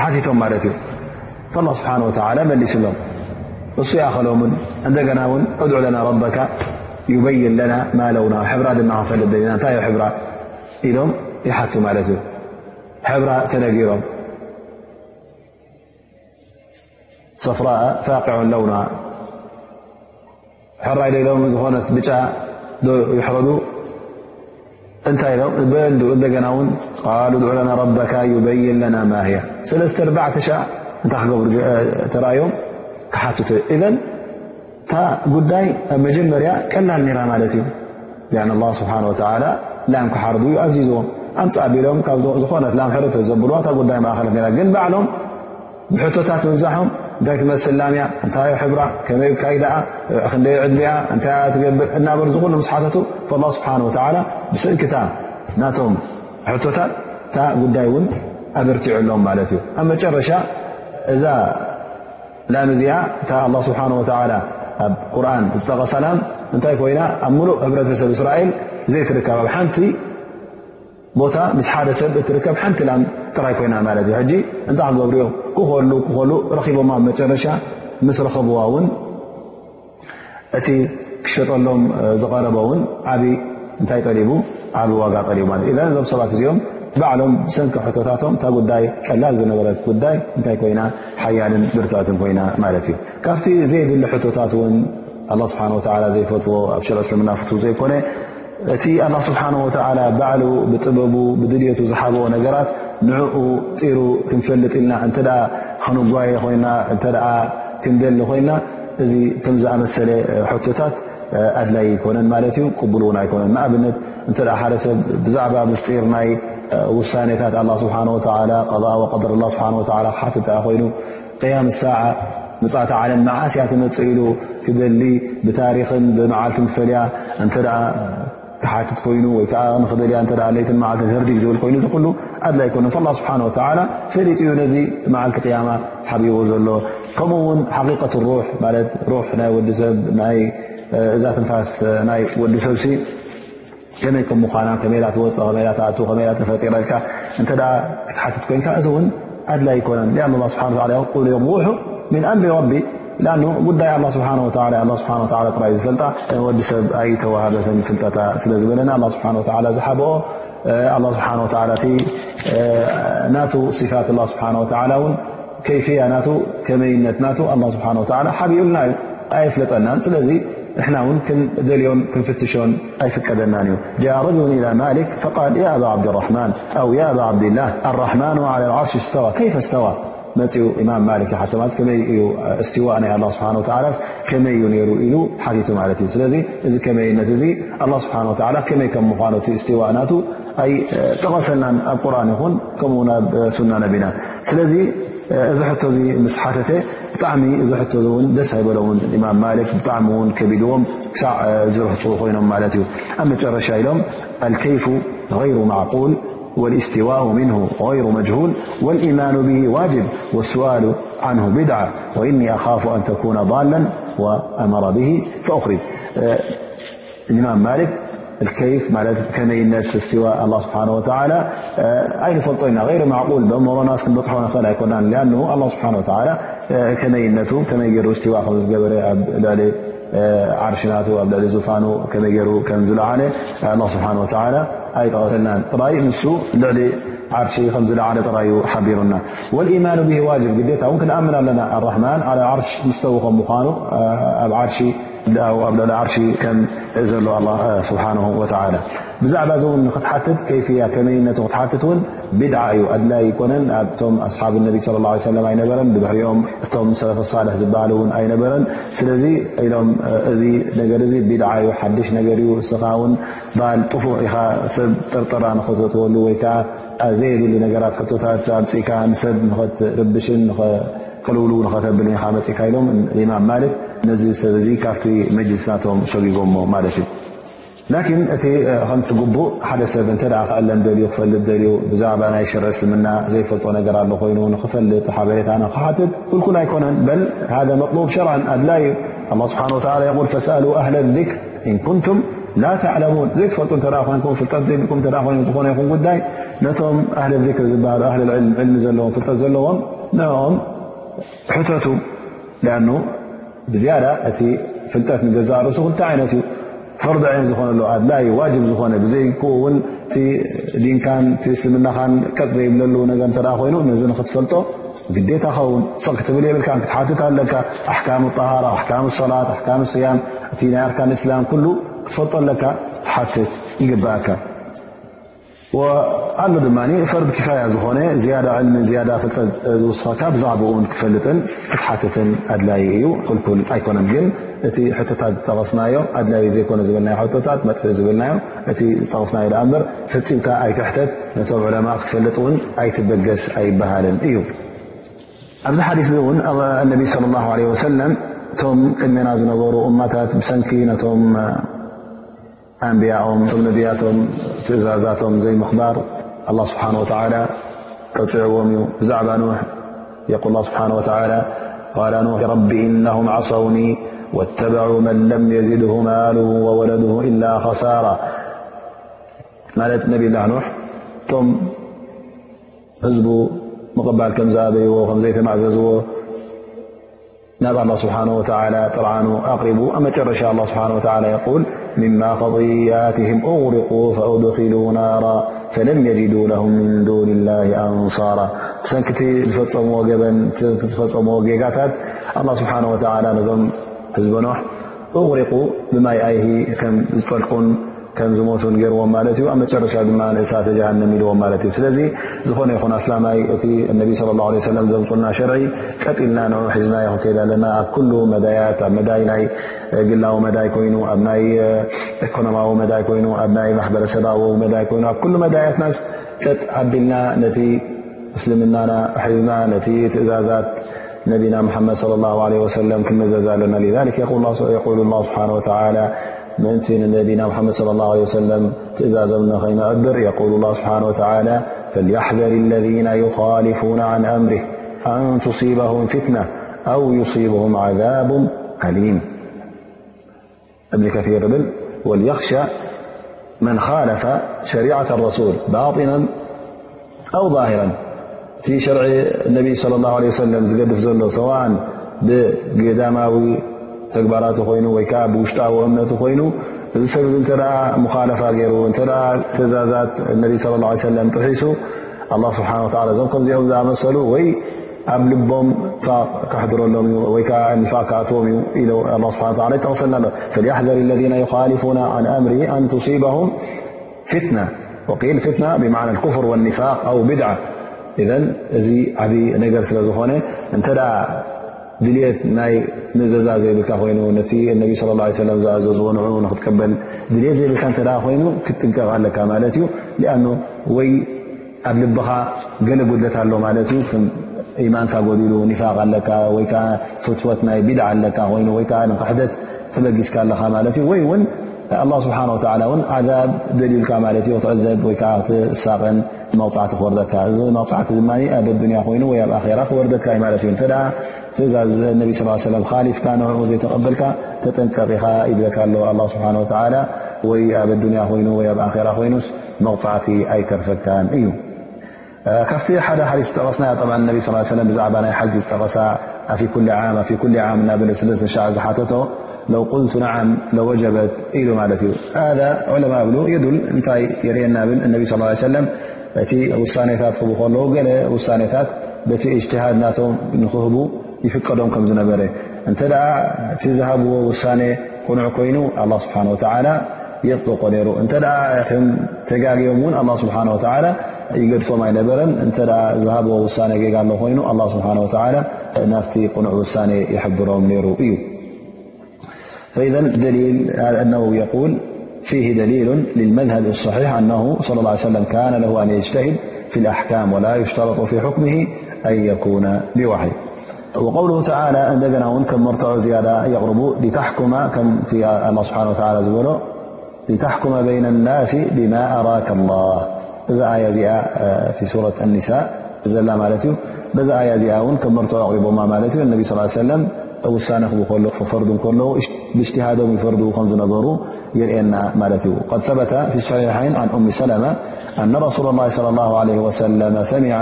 A: ሓቲቶም ማለት እዩ فالله ስብሓه و መሊሱሎም እሱ ይኣኸሎምን እንደገና ውን እድዑ ለና ረበካ ይበይን ለና ማለውና ሕብራ ድማ ክንፈልጥ ደሊና እንታይ ዩ ሕብራ ኢሎም ይሓቱ ማለት እዩ ሕብራ ተነጊሮም ሰፍራء ፋقع ለውና ሕራይ ደሎም ዝኾነት ብጫ ዶ ይሕረዱ እንታይ ኢሎም በሉ እንደገና ውን ቃሉ ድዑ ለና ረበካ ይበይን ለና ማ ህያ ሰለስተ ርባዕተ ሻዕ እንታይ ክገብሩ ተረእዮም ክሓትቱ እዘን እታ ጉዳይ ኣብ መጀመርያ ቀላል ኒራ ማለት እዩ ላ ስብሓን ወላ ላም ክሓርዱ ዩ ኣዚዝዎም ኣምፃ ኣቢሎም ካብ ዝኾነት ላም ሕረተ ዘብልዋ እታ ጉዳይ ማእኸለት ግን ባዕሎም ብሕቶታት ምብዛሖም እንታይ ትመስል ላምያ እንታይ ሕብራ ከመይ ካይድኣ ክንደይ ዕድቢኣ እንታይ ትገብር እናበሉ ዝኩሉ ምስሓተቱ ላ ስብሓን ወላ ብስንክታ ናቶም ሕቶታት እታ ጉዳይ እውን ኣበርቲዑሎም ማለት እዩ ኣብ መጨረሻ እዛ ላም እዚኣ እታ ኣ ስብሓን ወላ ኣብ ቁርን ዝጠቐሰላም እንታይ ኮይና ኣብ ሙሉእ ህብረተሰብ እስራኤል ዘይትርከብ ኣብ ሓንቲ ቦታ ምስ ሓደ ሰብ እትርከብ ሓንቲ ላም ጥራይ ኮይና ማለት እዩ። ሕጂ እንታይ ክገብሩ ዮም ክኸሉ ክኸሉ ረኪቦማ መጨረሻ ምስ ረኸብዋ እውን እቲ ክሸጠሎም ዝቐረበ እውን ዓብ እንታይ ጠሊቡ ዓብ ዋጋ ጠሊቡ ማለት እ እዞም ሰባት እዚኦም ባዕሎም ብሰንኪ ሕቶታቶም እታ ጉዳይ ቀላል ዝነበረት ጉዳይ እንታይ ኮይና? ሓያልን ብርትዕትን ኮይና ማለት እዩ። ካብቲ ዘይድሊ ሕቶታት እውን ኣ ስብሓን ወላ ዘይፈትዎ ኣብ ሸርዕ እስልምና ፍት ዘይኮነ እቲ ኣላ ስብሓን ወተዓላ ባዕሉ ብጥበቡ ብድልየቱ ዝሓበዎ ነገራት ንዕኡ ጢሩ ክንፈልጥ ኢልና እንተ ደኣ ክንጓየ ኮይና እንተ ደኣ ክንደሊ ኮይና እዚ ከም ዝኣመሰለ ሕቶታት ኣድላይ ይኮነን ማለት እዩ ቅቡል እውን ኣይኮነን ንኣብነት እንተ ሓደ ሰብ ብዛዕባ ምስጢር ናይ ውሳኔታት ኣላ ስብሓን ወተዓላ ቀض ወቀድር ላ ስብሓን ወላ ሓት እተ ኮይኑ ቅያም ሳዓ ምፃእቲ ዓለም መዓስያ ትመፅእ ኢሉ ክደሊ ብታሪኽን ብመዓልቲ ክፈልያ እንተ ደኣ ክሓትት ኮይኑ ወይከዓ ንክደልያ ለይትን መዓልትን ህርዲግ ዝብል ኮይኑ ዚ ኩሉ ኣድላ ኣይኮኑን ላ ስብሓን ወተዓላ ፈሊጥ እዩ ነዚ መዓልቲ ቅያማ ሓቢቦ ዘሎ ከምኡውን ሓቂቀት ሩሕ ማለት ሩሕ ናይ ወዲሰብ እዛ ትንፋስ ናይ ወዲሰብሲ ከመይ ከም ምኳና ከመይ ትወፅ ከመይ ትኣቱ ከመይ ተፈጢረልካ እንተ ክትሓትት ኮይንካ እዚ እውን ኣድላ ኣይኮነን ኣ ስብሓ ቁል ሩሑ ምን ኣምሪ ረቢ لأنه ጉዳይ ኣላ ስብሓ ኣላ ስብሓ ጥራይ ዝፈልጣ ወዲ ሰብ ኣይተዋሃበተን ፍልጠታ ስለ ዝበለና ኣላ ስብሓ ዝሓበኦ ኣላ ስብሓ እቲ ናቱ صፋት ኣላ ስብሓ እውን ከይፍያ ናቱ ከመይነት ናቱ ኣላ ስብሓ ሓቢኡልና እዩ ኣየፍለጠናን ስለዚ ንሕና እውን ክንደልዮን ክንፍትሾን ኣይፍቀደናን እዩ ጃء ረጅሉ إلى ማሊክ فቃል ያ ኣባ ዓብድالرحማን ኣው ያ ኣባ ዓብድላህ الرحማን على الዓርሽ ስተዋ ከይፈ ስተዋ መፂኡ ኢማም ማሊክ ይሓቶ ማለት ከመይ እዩ እስትዋእ ናይ ኣላ ስብሓን ወዓላስ ከመይ እዩ ነይሩ ኢሉ ሓቲቱ ማለት እዩ ስለዚ እዚ ከመይነት እዚ ኣላ ስብሓን ወዓላ ከመይ ከም ምኳኑ እቲ እስትዋእ ናቱ ኣይ ጠቐሰልናን ኣብ ቁርን ይኹን ከምኡውን ኣብ ሱና ነቢና ስለዚ እዚ ሕቶ እዚ ምስ ሓተተ ብጣዕሚ እዚ ሕቶ እውን ደስ ኣይበሎምን ኢማም ማሊክ ብጣዕሚ እውን ከቢድዎም ክሳዕ ዝርህፁ ኮይኖም ማለት እዩ ኣብ መጨረሻ ኢሎም ኣልከይፉ غይሩ ማዕቁል والاستواء منه غير مجهول والإيمان به واجب والسؤال عنه بدعة وإني أخاف أن تكون ضالا وأمر به فأخرج. آه، الإمام مالك الكيف مع كان الناس استواء الله سبحانه وتعالى. آه، أين فلطينا غير معقول. بأمر ناس فلا يكون لأنه الله سبحانه وتعالى آه كما الناس كما يجروا استواء. خلق ዓርሽናቱ ኣብ ልዕሊ ዙፋኑ ከመይ ገይሩ ከም ዝለዓለ ስብሓ ኣይጠቀሰልናን ጥራይ ንሱ ልዕሊ ዓርሺ ከምዝለዓለ ጥራይዩ ሓቢሩና ወልኢማኑ ብሂ ዋጅብ ግዴታ እውን ክንኣምን ኣለና ኣራሕማን ዓርሽ ምስተዊ ከም ምኳኑ ኣብ ዓርሺ ኣብ ልዕሊ ዓርሺ ከም ዘሎ ስብሓን ወተላ ብዛዕባ እዚ እውን ክትሓትት ከይፍያ ከመይነቱ ክትሓትት እውን ብድዓ እዩ። ኣድላይ ይኮነን ኣብቶም ኣስሓብ ነቢ صለ ه ሰለም ኣይነበረን ብድሕሪኦም እቶም ሰለፈ ሳልሕ ዝበሃሉ እውን ኣይነበረን። ስለዚ ኢሎም እዚ ነገር ዚ ብድዓ እዩ ሓድሽ ነገር እዩ። እስኻ ውን ባል ጥፉእ ኢኻ ሰብ ጥርጥራ ንኽተትወሉ ወይከዓ ዘየድሊ ነገራት ሕቶታት ኣምፅኢካ ንሰብ ንኽትርብሽን ቅልውሉ ንኸተብል ኢኻ መፅኢካ ኢሎም ኢማም ማለት ነዚ ሰብ እዚ ካብቲ መጅልስናቶም ሸጊጎሞ ማለት እዩ ላኪን እቲ ከምቲ ጉቡእ ሓደ ሰብ እንተ ክእለም ደልዩ ክፈልጥ ደልዩ ብዛዕባ ናይ ሽረ እስልምና ዘይፈልጦ ነገር ኣሎ ኮይኑ ንክፈልጥ ሓበሬታና ክሓትት ክልኩል ኣይኮነን በል ሃذ መطሉብ ሸርዓን ኣድላይ እዩ ኣه ስብሓን ወላ ይል ፈሰኣሉ ኣህለ ذክር እንኩንቱም ላ ተዕለሙን ዘይትፈልጡ እተ ኮይንኩም ፍልጠት ዘይብልኩም እተ ኮይኑ ዝኾነ ይኹን ጉዳይ ነቶም ኣህሊ ذክር ዝበሃሉ ኣህሊ ዕልሚ ዘለዎም ፍልጠት ዘለዎም ንኦም ሕተቱ ኣ ብዝያዳ እቲ ፍልጠት ንገዛእ ርእሱ ክልተ ዓይነት እዩ ፈርዲ ዓይን ዝኾነሎ ኣድላይ ዋጅብ ዝኾነ ብዘይክ እውን እቲ ዲንካን ቲ እስልምናኻን ቀጥ ዘይብለሉ ነገር እተ ኮይኑ ነዚ ንክትፈልጦ ግዴታ ኸውን ሰቕ ክትብል የብልካ ክትሓትት ኣለካ ኣሕካም ጠሃራ ኣሕካም ሰላት ኣሕካም ስያም እቲ ናይ ኣርካን እስላም ኩሉ ክትፈልጦ ኣለካ ትሓትት ይግብአካ ኣነ ድማ ፈርድ ክፋያ ዝኾነ ዝያዳ ዕልምን ዝያዳ ፍልጠት ዝውስኸካ ብዛዕባኡን ክትፈልጥን ክትሓትትን ኣድላይ እዩ ቁልኩል ኣይኮነን ግን እቲ ሕቶታት ዝጠቐስናዮ ኣድላይ ዘይኮነ ዝብልናዮ ሕቶታት መጥፍእ ዝብልናዮ እቲ ዝጠቐስናዮ ዳ እምበር ፈፂምካ ኣይትሕተት ነቶም ዕለማ ክትፈልጥ እውን ኣይትበገስ ኣይበሃልን እዩ ኣብዚ ሓዲስ እዚ እውን እነቢ صለ ላه ለ ወሰለም እቶም ቅድሜና ዝነበሩ እማታት ብሰንኪ ነቶም ኣንብያኦም ቶም ነቢያቶም ትእዛዛቶም ዘይምኽባር ኣላ ስብሓን ወተዓላ ቀፅዕዎም እዩ ብዛዕባ ኑሕ የቁል ስብሓን ወተላ ቃል ኑሕ ረቢ ኢነሁም ዓሰውኒ ወተበዑ መን ለም የዚድሁ ማልሁ ወወለድሁ ኢላ ኸሳራ ማለት ነብላህ ኑሕ እቶም ህዝቡ ምቕባል ከም ዝኣበይዎ ከምዘይተማዕዘዝዎ ናብ ኣላ ስብሓን ወተላ ጥርዓኑ ኣቕሪቡ ኣብ መጨረሻ ኣ ስብሓን ወላ የቁል مما خطياتهم أغرقوا فأدخلوا نارا فلم يجدوا لهم من دون الله أنصارا. ሰንኪቲ ዝፈፀምዎ ገበን ዝፈፀምዎ ጌጋታት الله سبحانه وتعالى ነዞም حزب ኖሕ أغرقوا بما يأيه كم ዝጠልቁን ከም ዝሞቱ ገይርዎም ማለት እዩ ኣብ መጨረሻ ድማ ንእሳተ ጀሃንም ኢልዎም ማለት እዩ ስለዚ ዝኾነ ይኹን ኣስላማይ እቲ ነቢ صለ ላه ለ ሰለም ዘምፁና ሸርዒ ቀጢልና ንዑ ሒዝና ይክከይድ ኣለና ኣብ ኩሉ መዳያት ኣብ መዳይ ናይ ግላዊ መዳይ ኮይኑ ኣብ ናይ ኢኮኖማዊ መዳይ ኮይኑ ኣብ ናይ ማሕበረሰባዊ መዳይ ኮይኑ ኣብ ኩሉ መዳያትናስ ቀጥ ኣቢልና ነቲ እስልምናና ሒዝና ነቲ ትእዛዛት نبينا محمد صلى الله عليه وسلم كمززلنا لذلك يقول الله سبحانه وتعالى ምእንቲ ንነቢና ሓመድ صለى الله عله ሰለም ትእዛዞም ንኸይንቐድር የقል الله ስብሓه و فليحذر الذين يخالفون عن أمره أن تصيبهم فتنة أو يصيبهم عذاب أليم. ابن كثير ብል وليخشى من خالف شريعة الرسول باطنا أو ظاهرا. እቲ شርع ነቢ صلى الله عليه وسلم ዝገድፍ ዘሎ ሰዋء ብገዳማዊ ተግባራቱ ኮይኑ ወይከዓ ብውሽጣዊ እምነቱ ኮይኑ እዚ ሰብ ዚ እንተ ሙኻለፋ ገይሩ እንተ ትእዛዛት እነቢ ስለ ላ ሰለም ጥሒሱ ኣላ ስብሓን ወላ እዞም ከምዚኦም ዝኣመሰሉ ወይ ኣብ ልቦም ፋቅ ካሕድረሎም እዩ ወይከዓ ኒፋቅ ክኣትዎም እዩ ኢ ላ ስብሓ ላ ይጠቕሰልና ኣሎ ፈልያሕዘር ለذና ይኻልፉና ን ኣምሪ ኣን ቱሲባሁም ፊትና ወል ፊትና ብማዕና ኩፍር ወኒፋቅ ኣው ብድዓ እዘን እዚ ዓብዪ ነገር ስለ ዝኾነ እንተ ድልት ናይ ምእዘዛ ዘይብልካ ኮይኑ ነቲ እነቢ ስለ ላ ሰለም ዝኣዘዝዎ ንዑ ንክትቀበል ድልት ዘይብልካ እንተ ኮይኑ ክትጥንቀቕ ኣለካ ማለት እዩ። ሊኣኖ ወይ ኣብ ልብኻ ገለ ጉድለት ኣሎ ማለት እዩ። ኢማንካ ጎዲሉ ኒፋቅ ኣለካ ወይከዓ ፍትወት ናይ ቢድዓ ኣለካ ኮይኑ ወይከዓ ንክሕደት ትበጊስካ ኣለኻ ማለት እዩ። ወይ እውን ኣላ ስብሓን ወተዓላ እውን ዓዛብ ደሊልካ ማለት እዩ። ክትዕዘብ ወይከዓ ክትእሳቐን መቕፃዕቲ ክወርደካ። እዚ መቕፃዕቲ ድማ ኣብ ኣዱንያ ኮይኑ ወይ ኣብ ኣራ ክወርደካ እዩ ማለት እዩ። እንተ ትእዛዝ ነቢ ስ ሰለም ካሊፍካ ንዕኡ ዘይተቐበልካ ተጠንቀቂኻ ይብለካ ኣሎ ስብሓ ወይ ኣብ ኣዱንያ ኮይኑ ወይ ኣብ ኣራ ኮይኑስ መቕፃዕቲ ኣይተርፈካን እዩ ካብቲ ሓደ ሓዲስ ዝጠቐስና ነቢ ስ ብዛዕባ ናይ ሓጂ ዝጠቐሳ ኩ ዓም እናበለ ስለሻዕ ዝሓተቶ ለው ቁልቱ ነዓም ለወጀበት ኢሉ ማለት እዩ ዑለማ ብሉ የዱል እንታይ የርእየና ብል እነቢ ስ ሰለም እቲ ውሳኔታት ክቡ ከለዉ ገለ ውሳኔታት በቲ እጅትሃድ ናቶም ንክህቡ ይፍቀዶም ከም ዝነበረ እንተ ደኣ እቲ ዝሃብዎ ውሳኔ ቁኑዕ ኮይኑ ኣላ ስብሓን ወተዓላ የፅድቆ ነይሩ እንተ ከም ተጋግዮም እውን ኣላ ስብሓን ወተዓላ ይገድፎም ኣይነበረን እንተ ዝሃብዎ ውሳኔ ጌጋ ኣሎ ኮይኑ ኣላ ስብሓን ወተዓላ ናፍቲ ቁኑዕ ውሳኔ ይሕብሮም ነይሩ እዩ فإذا دليل أنه يقول فيه دليل للمذهب الصحيح أنه صلى الله عليه وسلم كان له أن يجتهد في الأحكام ولا يشترط في حكمه أن يكون بوحي وقوله ተعالى እንደገናውን ከም መርትዖ ዝያዳ የቕርቡ لተحكመ ከምቲ الله ስብሓه و ዝበሎ لተحكመ በይن الናስ ብማ ኣራك الله እዛ ኣያ እዚኣ ፊ ሱረة الኒሳء ዘላ ማለት እዩ በዛ ኣያ እዚኣ እውን ከም መርትዖ ኣቕሪቦማ ማለት እዩ ነቢ ص ሰለም ውሳነ ክቡ ከሎ ፈርዱ ከለዉ ብእጅትሃዶም ይፈርዱ ከም ዝነበሩ የርእየና ማለት እዩ قድ ثበተ ፊ صሒحይን عን أም ሰለመ أن ረሱሉ الله صلى الله عليه وسلم ሰሚع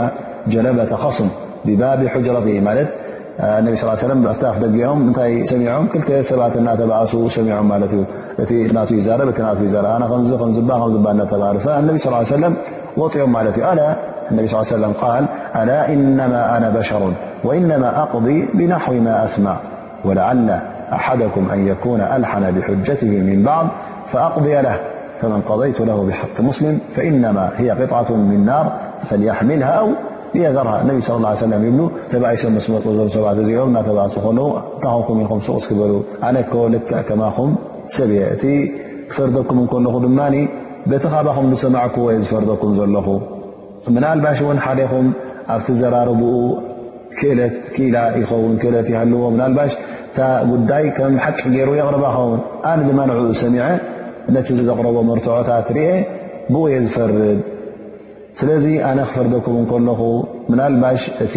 A: ጀለበة خصም ብባብ حجረته ማለት النبي صلى الله عليه وسلم أفتاف دقيهم انتي سمعهم كلت سبات النا تبعسوا سمعهم مالت تي نا يزار بك نا يزار أنا خمز خمز با خمز با النا تبعر فالنبي صلى الله عليه وسلم وطعهم مالت ألا النبي صلى الله عليه وسلم قال ألا إنما أنا بشر وإنما أقضي بنحو ما أسمع. ولعل أحدكم أن يكون ألحن بحجته من بعض فأقضي له فمن قضيت له بحق مسلم فإنما هي قطعة من نار فليحملها أو የዘርሃ ነቢ ስ ه ሰለም ይብሉ ተባኢሶም መስመፁ ዞም ሰባት እዚኦም እናተባእሱ ከለዉ እታኸምኩም ኢኹም ሱቕስ ክበሉ ኣነ ከ ልክዕ ከማኹም ሰብየ እቲ ክፈርደኩም ከለኹ ድማ በቲ ካባኹም ዝሰማዕክዎ የ ዝፈርደኩም ዘለኹ ምናልባሽ እውን ሓደኹም ኣብቲ ዘራርብኡ ክእለት ክኢላ ይኸውን ክእለት ይሃልዎ ምናልባሽ እታ ጉዳይ ከም ሓቂ ገይሩ የቕረባ ኸውን ኣነ ድማ ንዕኡ ሰሚዐ ነቲ ዘቕረቦ መርትዖታት ርአ ብኡ የ ዝፈርድ ስለዚ ኣነ ክፈርደኩም ከለኹ ምናልባሽ እቲ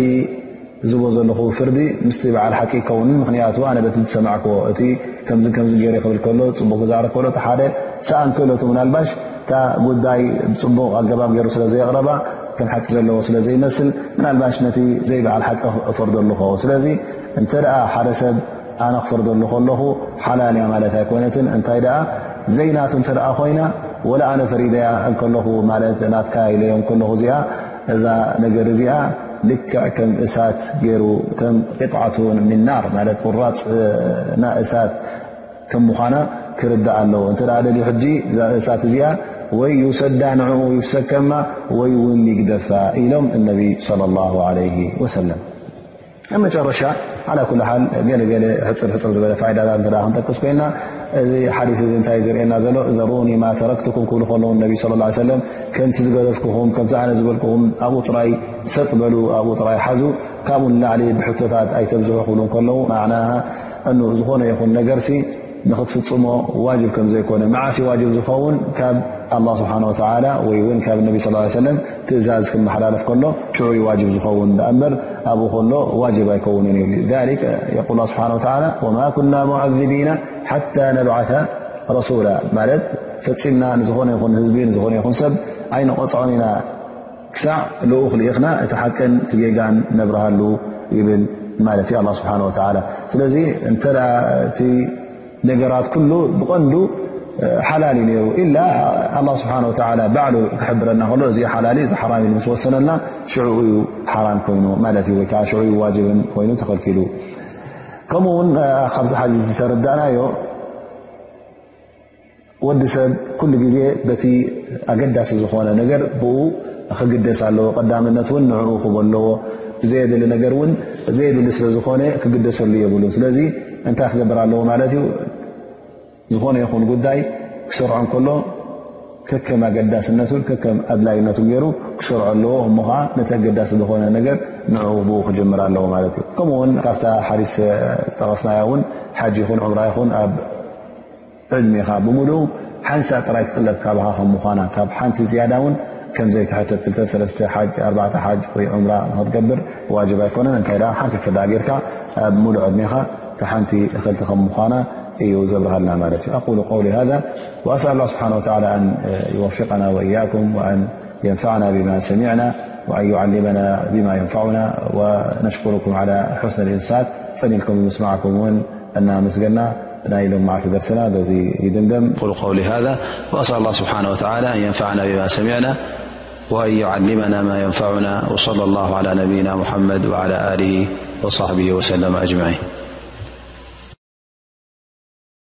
A: ዝቦ ዘለኹ ፍርዲ ምስቲ በዓል ሓቂ ይከውንን ምክንያቱ ኣነ በቲ ዝሰማዕክዎ እቲ ከምዚ ከምዚ ገይረ ክብል ከሎ ፅቡቅ ክዛረብ ከሎ ሓደ ሰኣን ክእለቱ ምናልባሽ እታ ጉዳይ ብፅቡቕ ኣገባብ ገይሩ ስለ ዘየቕረባ ከም ሓቂ ዘለዎ ስለ ዘይመስል ምናልባሽ ነቲ ዘይበዓል ሓቂ ክፈርደሉ ኸ ስለዚ እንተ ደኣ ሓደ ሰብ ኣነ ክፈርደሉ ከለኹ ሓላልያ ማለት ኣይኮነትን። እንታይ ደኣ? ዘይናቱ እንተ ደኣ ኮይና ወላ ኣነ ፈሪደያ እንከለኹ ማለት ናትካ ኢለዮም ከለኹ እዚኣ እዛ ነገር እዚኣ ልክዕ ከም እሳት ገይሩ ከም ቅጥዓትን ምን ናር ማለት ቁራፅና እሳት ከም ምዃና ክርዳእ ኣለዎ እንተ ደልዩ ሕጂ እዛ እሳት እዚኣ ወይ ይውሰዳ ንዕኡ ይፍሰከማ ወይ እውን ይግደፋ ኢሎም እነቢ صለ ላه ለ ወሰለም ኣብ መጨረሻ ዓላ ኩል ሓል ገለገለ ሕፅር ሕፅር ዝበለ ፋይዳታት እ ክንጠቅስ ኮይና እዚ ሓዲስ እዚ እንታይ ዝርአየና ዘሎ? ዘሩኒ ማ ተረክትኩም ክብሉ ከለዉ ነቢ صለ ه ሰለም ከምቲ ዝገለፍክኹም ከምቲ ዓነ ዝበልክኹም ኣብኡ ጥራይ ሰጥበሉ ኣብኡ ጥራይ ሓዙ ካብኡ ንላዕሊ ብሕቶታት ኣይተብዝሑ ክብሉ ከለዉ። ና እ ዝኾነ ይኹን ነገርሲ ንክትፍፅሞ ዋጅብ ከም ዘይኮነ መዓሲ ዋጅብ ዝኸውን ካብ ኣላه ስብሓን ወተላ ወይ እውን ካብ ነቢ ስ ሰለም ትእዛዝ ክመሓላለፍ ከሎ ሽዑይ ዋጅብ ዝኸውን ኣ እምበር ኣብኡ ከሎ ዋጅብ ኣይከውንን እዩ ذሊክ የል ስብሓ ወላ ወማ ኩና ሙዓذቢና ሓታ ነብዓث ረሱላ ማለት ፈፂምና ንዝኾነ ይኹን ህዝቢ ንዝኾነ ይኹን ሰብ ኣይነቆፅዖን ኢና ክሳዕ ልኡ ክልኢኽና እቲ ሓቅን ቲጌጋን ነብርሃሉ ይብል ማለት እዩ ኣ ስብሓ ወላ ስለዚ እንተ እቲ ነገራት ኩሉ ብቐንዱ ሓላል እዩ ነይሩ። ኢላ ኣላ ስብሓን ወላ ባዕሉ ክሕብረና ከሎ እዚ ሓላሊ እዚ ሓራም ምስ ወሰነልና ሽዑ እዩ ሓራም ኮይኑ ማለት እዩ። ወይከዓ ሽዑ ዋጅብን ኮይኑ ተኸልኪሉ። ከምኡ ውን ካብዚ ሓዚ ዝተረዳእናዮ ወዲ ሰብ ኩሉ ግዜ በቲ ኣገዳሲ ዝኾነ ነገር ብኡ ክግደስ ኣለዎ ቀዳምነት ውን ንዕኡ ክብ ኣለዎ። ዘየድሊ ነገር ውን ዘየድሊ ስለዝኾነ ክግደሰሉ የብሉን። ስለዚ እንታይ ክገብር ኣለዎ ማለት እዩ ዝኾነ ይኹን ጉዳይ ክሰርዖ ከሎ ከከም ኣገዳስነቱ ከከም ኣድላይነቱ ገይሩ ክሰርዖ ኣለዎ እሞ ከዓ ነቲ ኣገዳሲ ዝኾነ ነገር ንዕኡ ብኡ ክጀምር ኣለዎ ማለት እዩ። ከምኡውን ካብታ ሓዲስ ጠቐስናያ ውን ሓጂ ይኹን ዕምራ ይኹን ኣብ ዕድሜኻ ብሙሉኡ ሓንሳ ጥራይ ክቅለብ ካብኻ ከም ምኳና ካብ ሓንቲ ዝያዳ ውን ከምዘይትሕተት 2 4 ሓ ወይ ዑምራ ንክትገብር ዋጅብ ኣይኮነን። እንታይ ሓንቲ ክዳ ጌርካ ኣብ ሙሉእ ዕድሜኻ ሓንቲ እክልቲ ከም ምኳና እዩ ዘብርሃልና ማለት እዩ أقول قولي هذا وأسأل الله سبحانه وتعالى أن يوفقنا وإياكم وأن ينفعنا بما سمعنا وأن يعلمنا بما ينفعنا ونشكركم على حسن الإنسات سنلكم مسمعكم أنا مسجنا نائل معك درسنا الذي يدمدم قول قولي هذا وأسأل الله سبحانه وتعالى أن ينفعنا بما سمعنا وأن يعلمنا ما ينفعنا. وصلى الله على نبينا محمد وعلى آله وصحبه وسلم أجمعين.